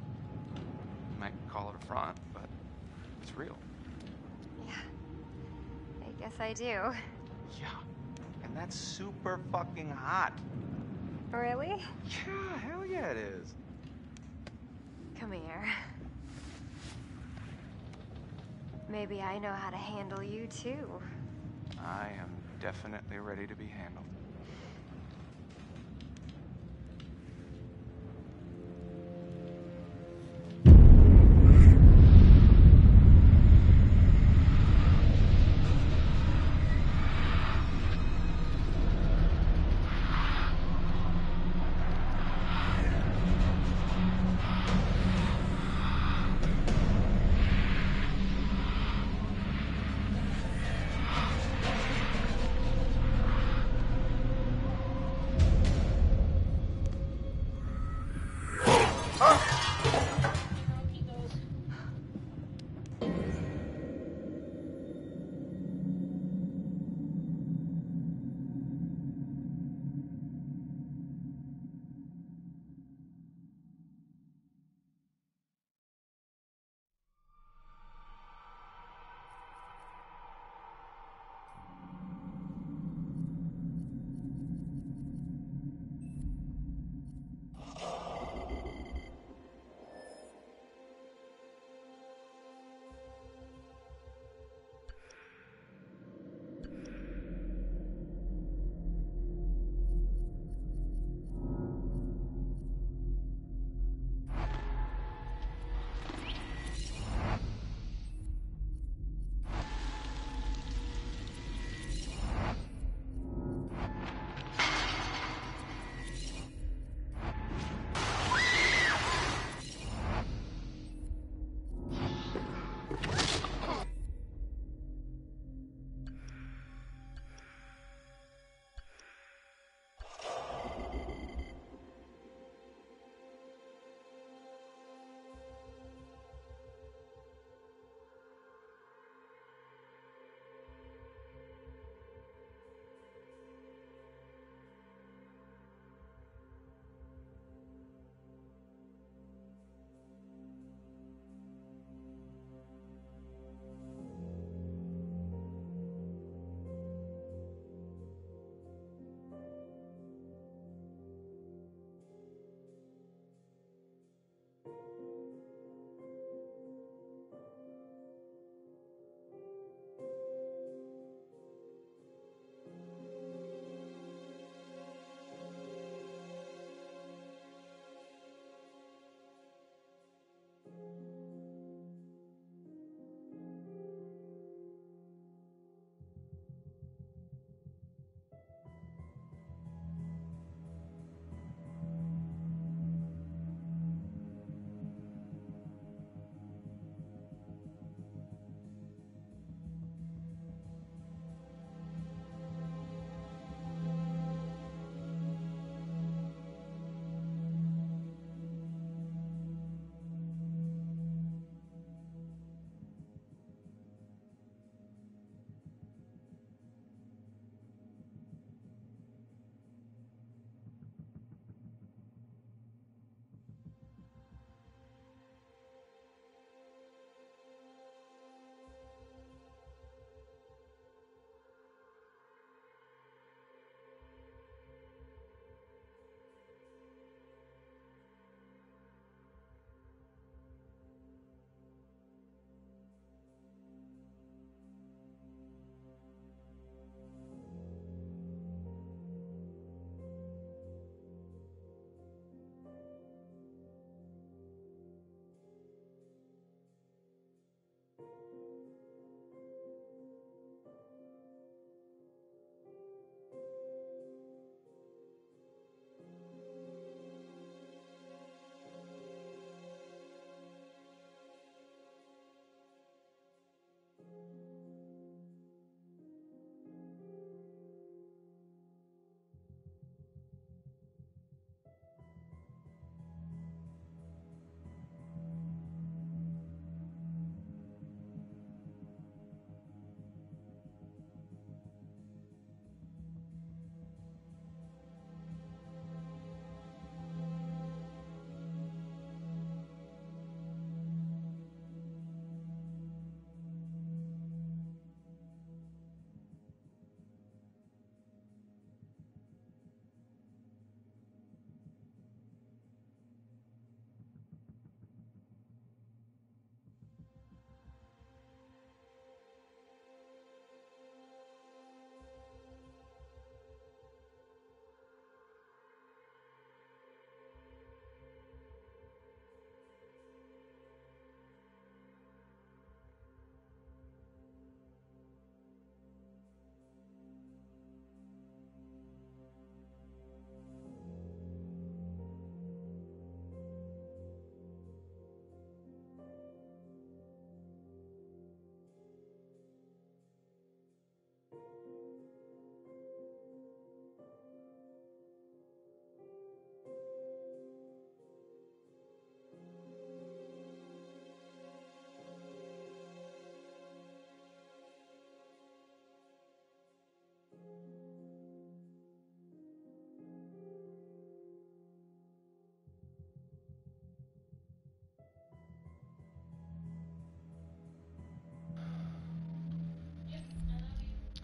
You might call it a front, but it's real. Yeah, I guess I do. Yeah. And that's super fucking hot. Really? Yeah, hell yeah it is. Come here. Maybe I know how to handle you too. I am definitely ready to be handled.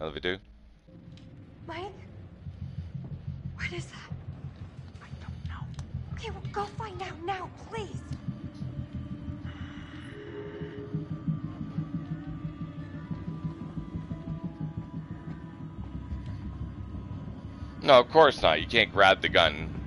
I love you do? Mike? What is that? I don't know. Okay, well, go find out now, please. No, of course not. You can't grab the gun.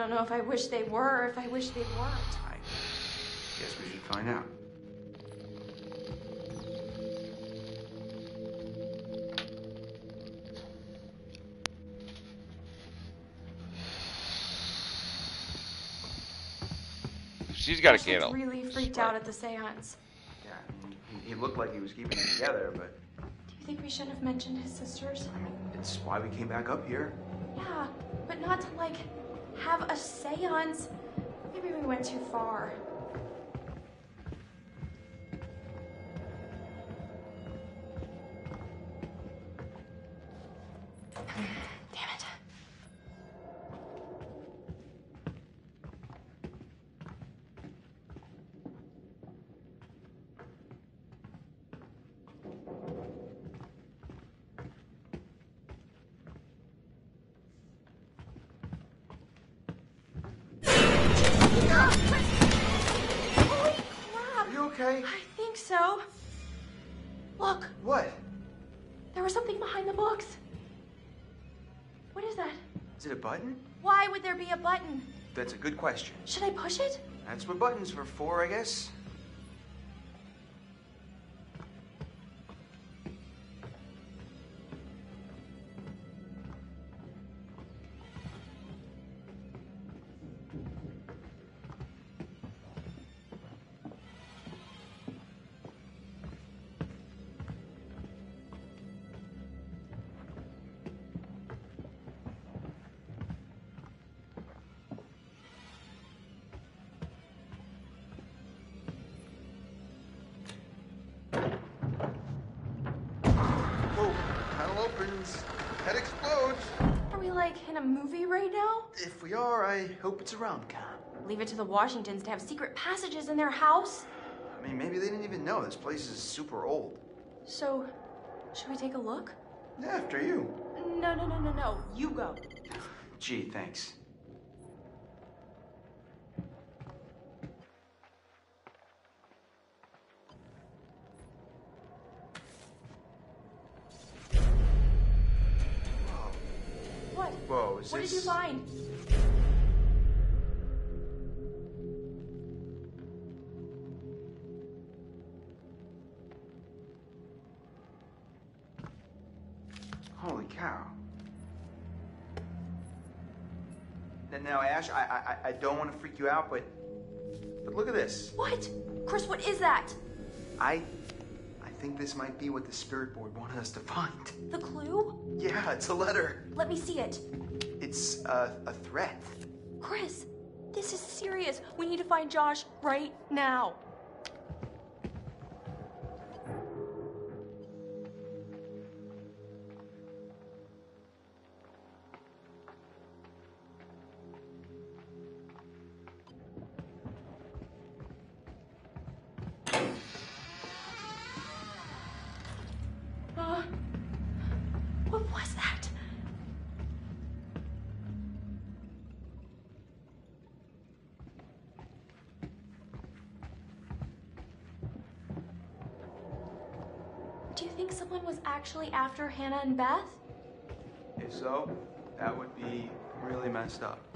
I don't know if I wish they were or if I wish they weren't. I guess we should find out. She's got a Ash looked candle. really freaked out at the seance. Yeah, I mean, he, he looked like he was keeping it together, but Do you think we shouldn't have mentioned his sisters? it's why we came back up here. Yeah, but not to like have a seance. Maybe we went too far. so. Look, What? there was something behind the books. What is that? Is it a button? Why would there be a button? That's a good question. Should I push it? That's what buttons are for, I guess. Hope it's a rom-com. Leave it to the Washingtons to have secret passages in their house? I mean, maybe they didn't even know. This place is super old. So, should we take a look? Yeah, after you. No, no, no, no, no. You go. Gee, thanks. What? Whoa, what did you find? Ash, I, I, I don't want to freak you out, but, but look at this. What? Chris, what is that? I, I think this might be what the spirit board wanted us to find. The clue? Yeah, it's a letter. Let me see it. It's a, a threat. Chris, this is serious. We need to find Josh right now. Think someone was actually after Hannah and Beth? If so, that would be really messed up.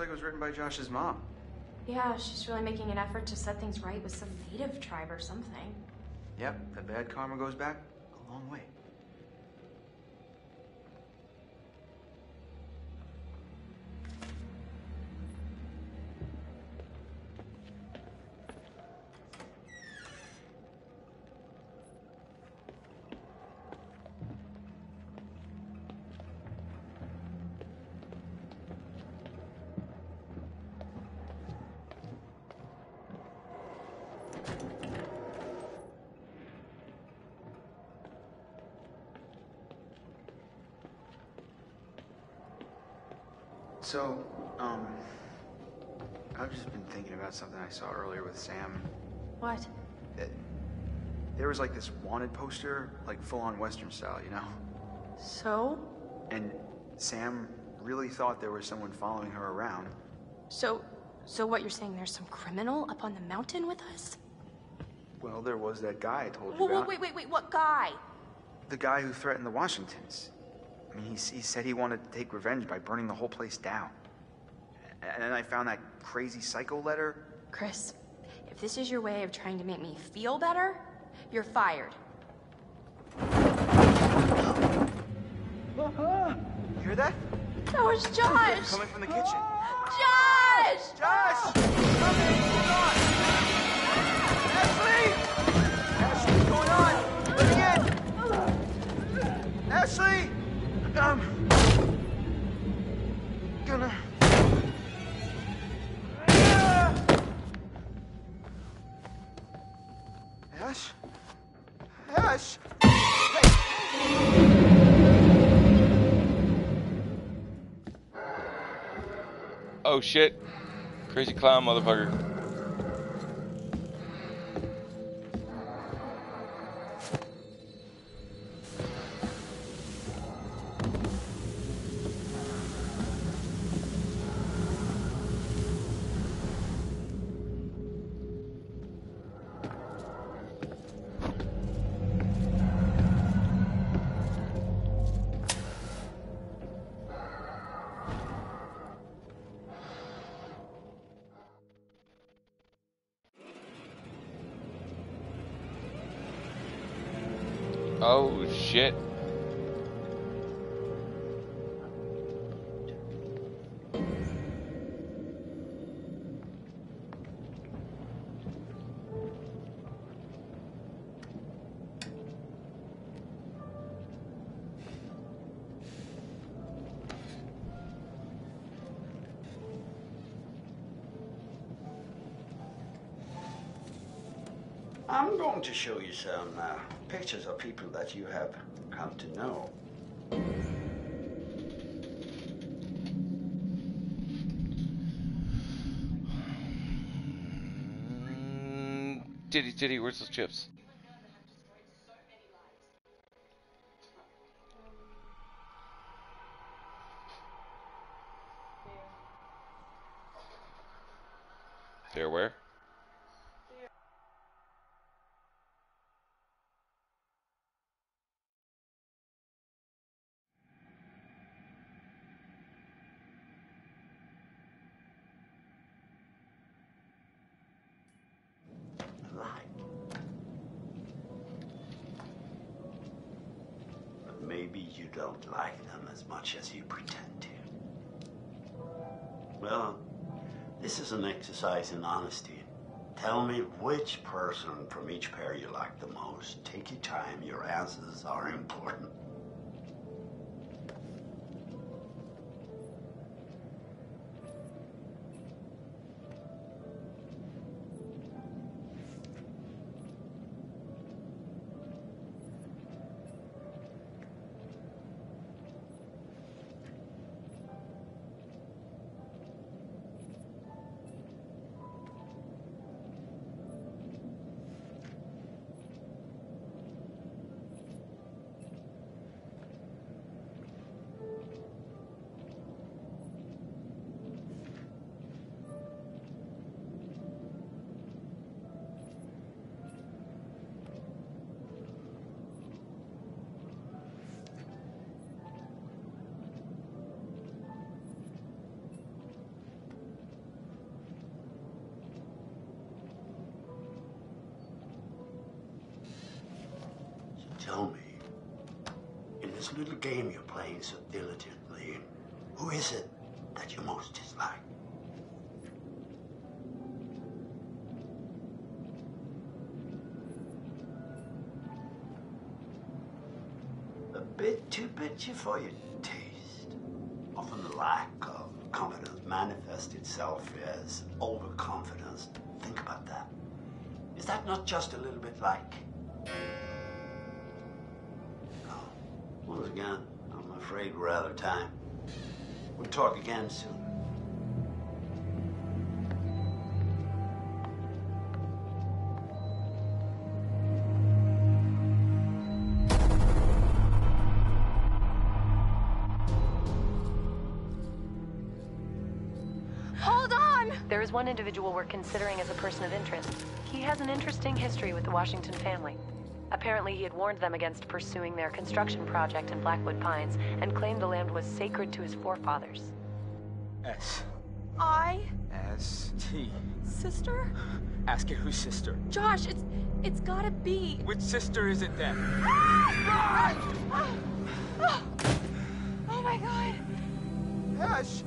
Like it was written by Josh's mom. Yeah, she's really making an effort to set things right with some native tribe or something. Yep, the bad karma goes back So, um, I've just been thinking about something I saw earlier with Sam. What? That there was like this wanted poster, like full on Western style, you know? So? And Sam really thought there was someone following her around. So, so what you're saying? There's some criminal up on the mountain with us? Well, there was that guy I told you Whoa, whoa, wait, wait, wait. What guy? The guy who threatened the Washingtons. Mean, he, he said he wanted to take revenge by burning the whole place down. And then I found that crazy psycho letter. Chris, if this is your way of trying to make me feel better, you're fired. You hear that? That was Josh! Coming from the kitchen. Josh! Josh! Come in, hold on! Ashley! Ashley, what's going on? Let me in! Ashley! I'm gonna... Ash? Ash! Oh shit. Crazy clown motherfucker. Going to show you some uh, pictures of people that you have come to know. Mm, Titty, titty, where's those chips? Don't like them as much as you pretend to. Well, this is an exercise in honesty. Tell me which person from each pair you like the most. Take your time, your answers are important. Not just a little bit like oh, Once again, I'm afraid we're out of time. We'll talk again soon. Is one individual we're considering as a person of interest. He has an interesting history with the Washington family. Apparently, he had warned them against pursuing their construction project in Blackwood Pines and claimed the land was sacred to his forefathers. S. I. S. T. Sister? Ask it whose sister. Josh, it's. It's gotta be. Which sister is it then? Oh, oh my god. Hush!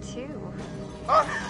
Too. Ah!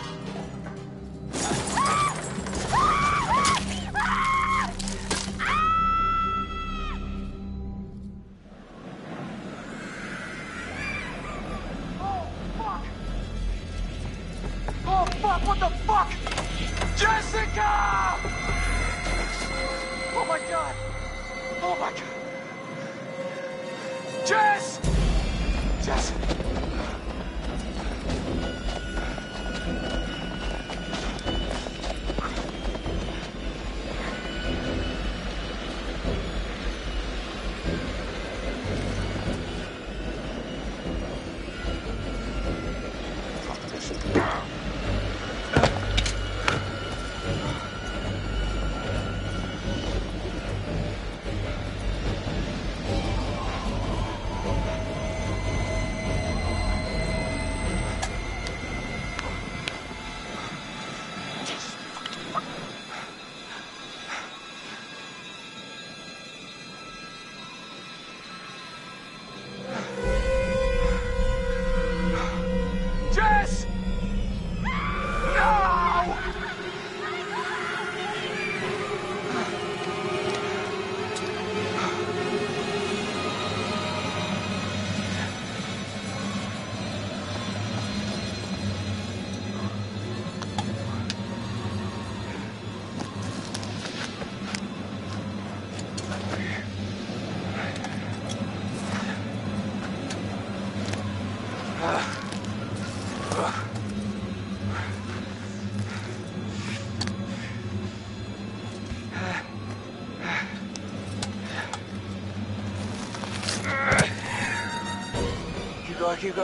Keep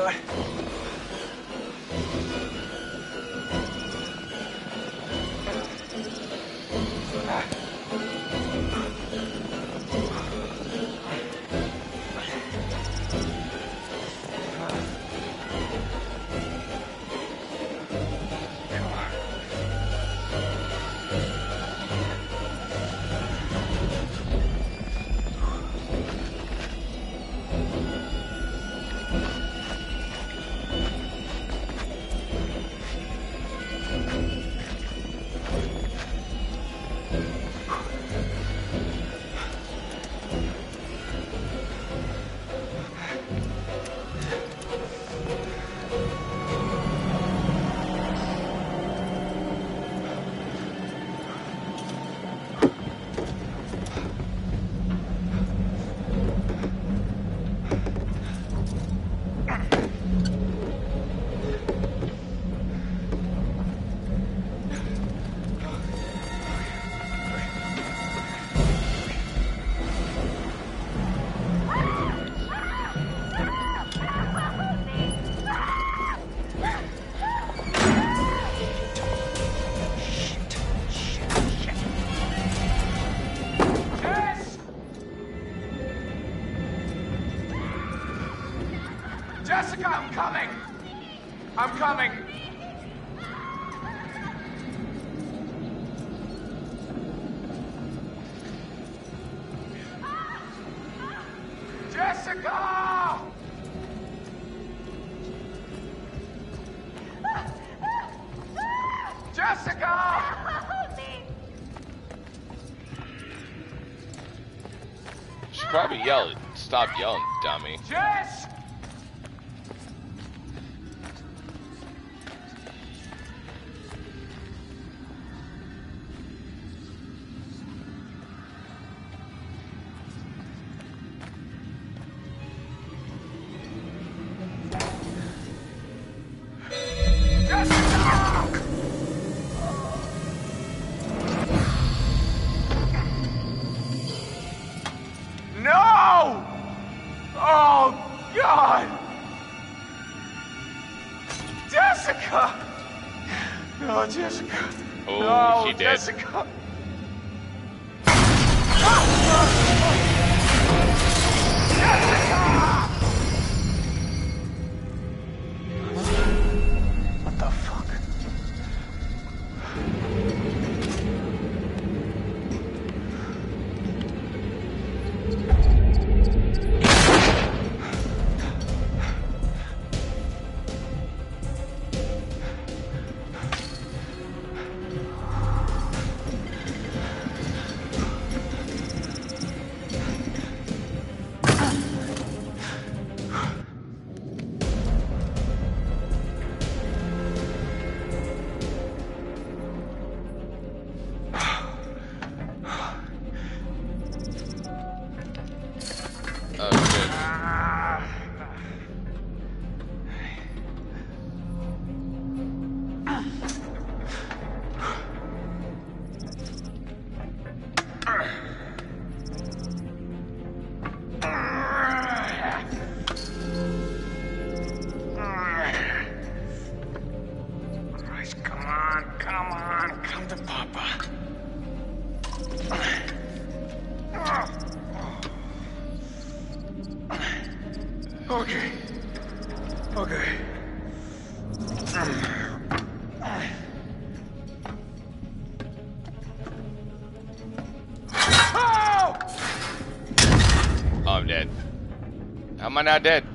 not dead?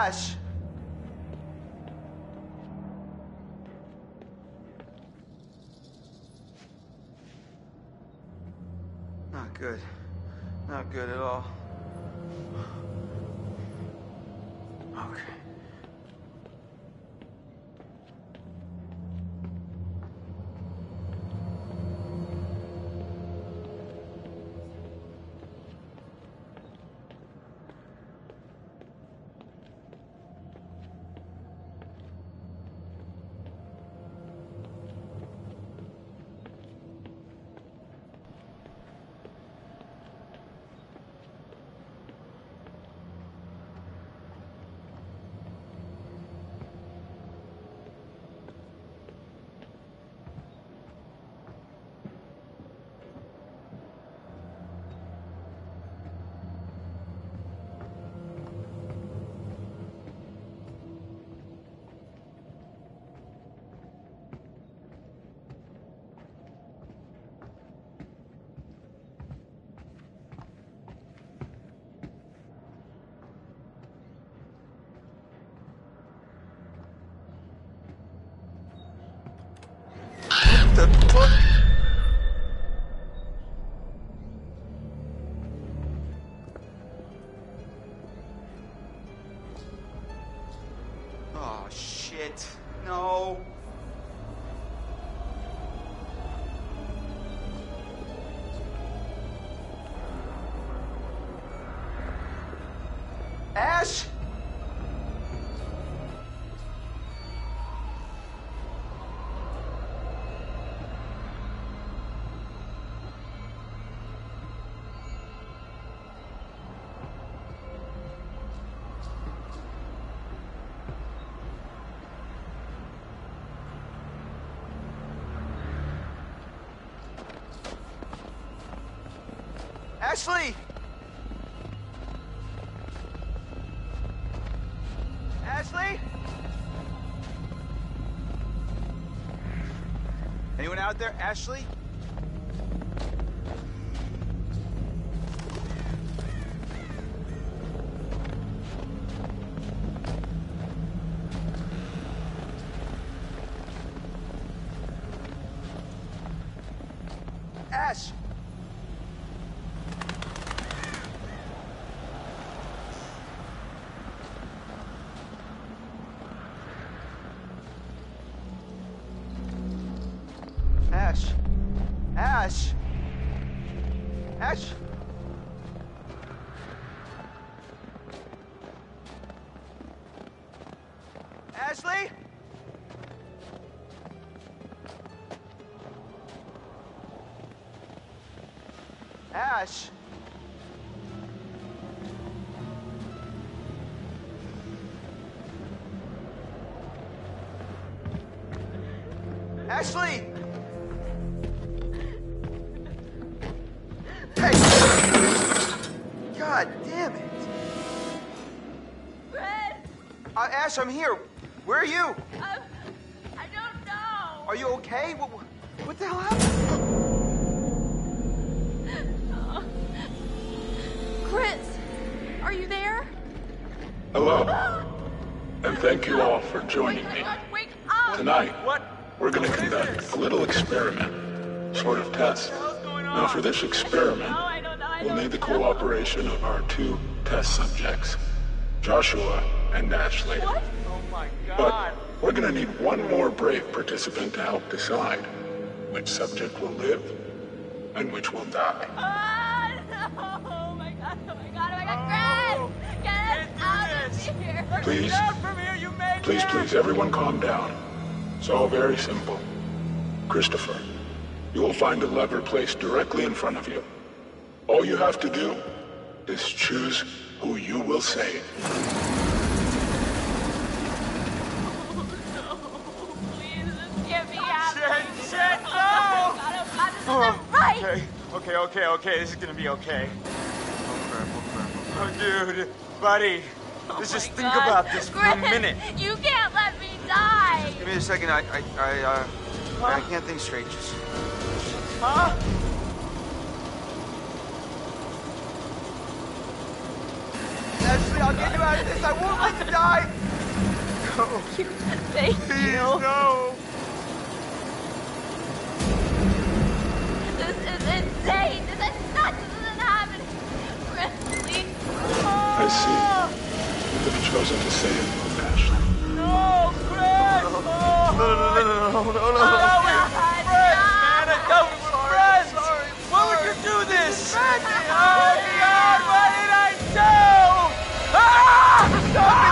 Ash. Ashley! Ashley? Anyone out there? Ashley? Ash. Ashley! Hey! God damn it! Fred, Uh, Ash, I'm here. Where are you? Joining me. Tonight, we're going to conduct a little experiment, sort of test. Now, for this experiment, we'll need the cooperation of our two test subjects, Joshua and Ashley. Oh But we're going to need one more brave participant to help decide which subject will live and which will die. Everyone calm down. It's all very simple. Christopher, you will find a lever placed directly in front of you. All you have to do is choose who you will save. Get me out Shit, shit, no! Oh, right! Okay, okay, okay, okay. This is gonna be okay. Oh, oh dude, buddy, let's just think oh, about this for a minute. You can't let me die! Give me a second. I, I, I, uh, I can't think straight. Just. Huh? Ashley, I'll get you out of this. I won't let you die. No. Thank Please, you. no. This is insane! This is nuts! This isn't happening! Chris, please. I see. You've chosen to save both Ashley. No, Chris! No, no, no, no, no, no, no. I thought we were friends, man. I thought we were friends. Why would you do this? Oh, God, what did I do? Ah! Stop it!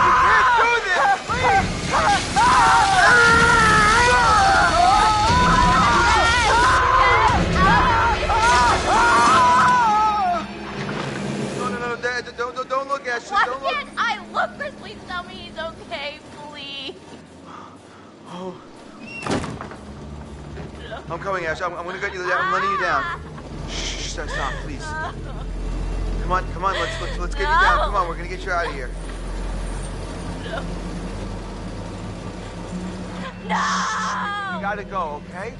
I'm coming, Ash. I'm, I'm gonna get you down. I'm letting you down. Shh, stop, stop, please. Come on, come on. Let's let's let's get you down. Come on, we're gonna get you out of here. No! You gotta go, okay?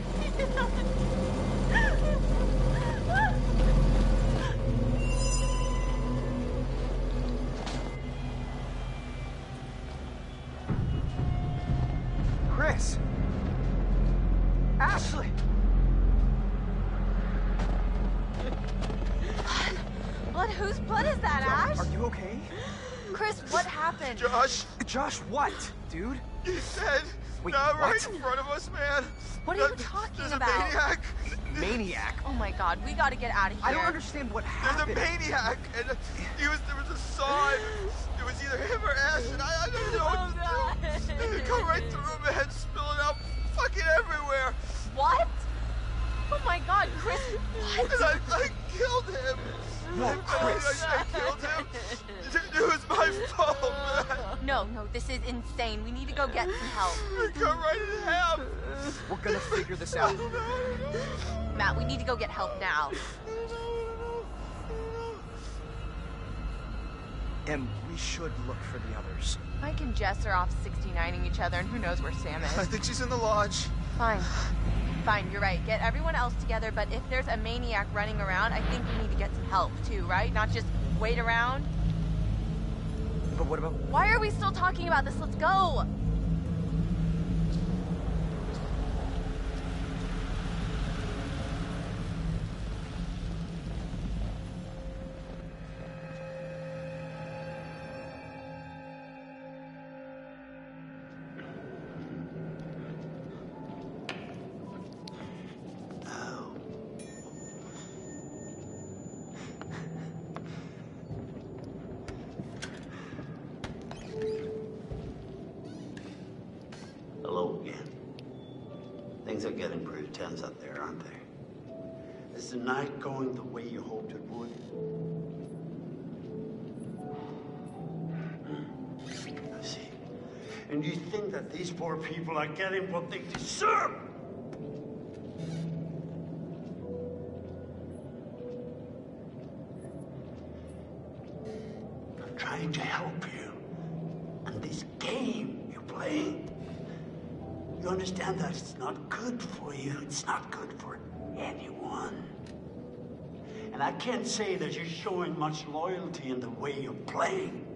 Josh. What, dude? You said Wait, not right in front of us, man. What are you talking there's about? a maniac. Maniac. Oh my god, we gotta get out of here. I don't understand what happened. There's a maniac, and he was there was a sign. It was either him or Ash, and I, I didn't know what to do. Oh, Come right through, man, spilling out fucking everywhere. What? Oh my god, Chris, what? And I, I killed him. Whoa, I, Chris. I, I killed him. It, it was my fault, man. No, no, this is insane. We need to go get some help. I cut right in half. We're gonna figure this out. Matt, we need to go get help now. And we should look for the others. Mike and Jess are off 69ing each other, and who knows where Sam is. I think she's in the lodge. Fine. Fine, you're right. Get everyone else together, but if there's a maniac running around, I think we need to get some help too, right? Not just wait around. But what about Why are we still talking about this? Let's go! Out there, aren't they? Is the night going the way you hoped it would? Hmm. I see. And you think that these poor people are getting what they deserve? Good for you. It's not good for anyone. And I can't say that you're showing much loyalty in the way you're playing.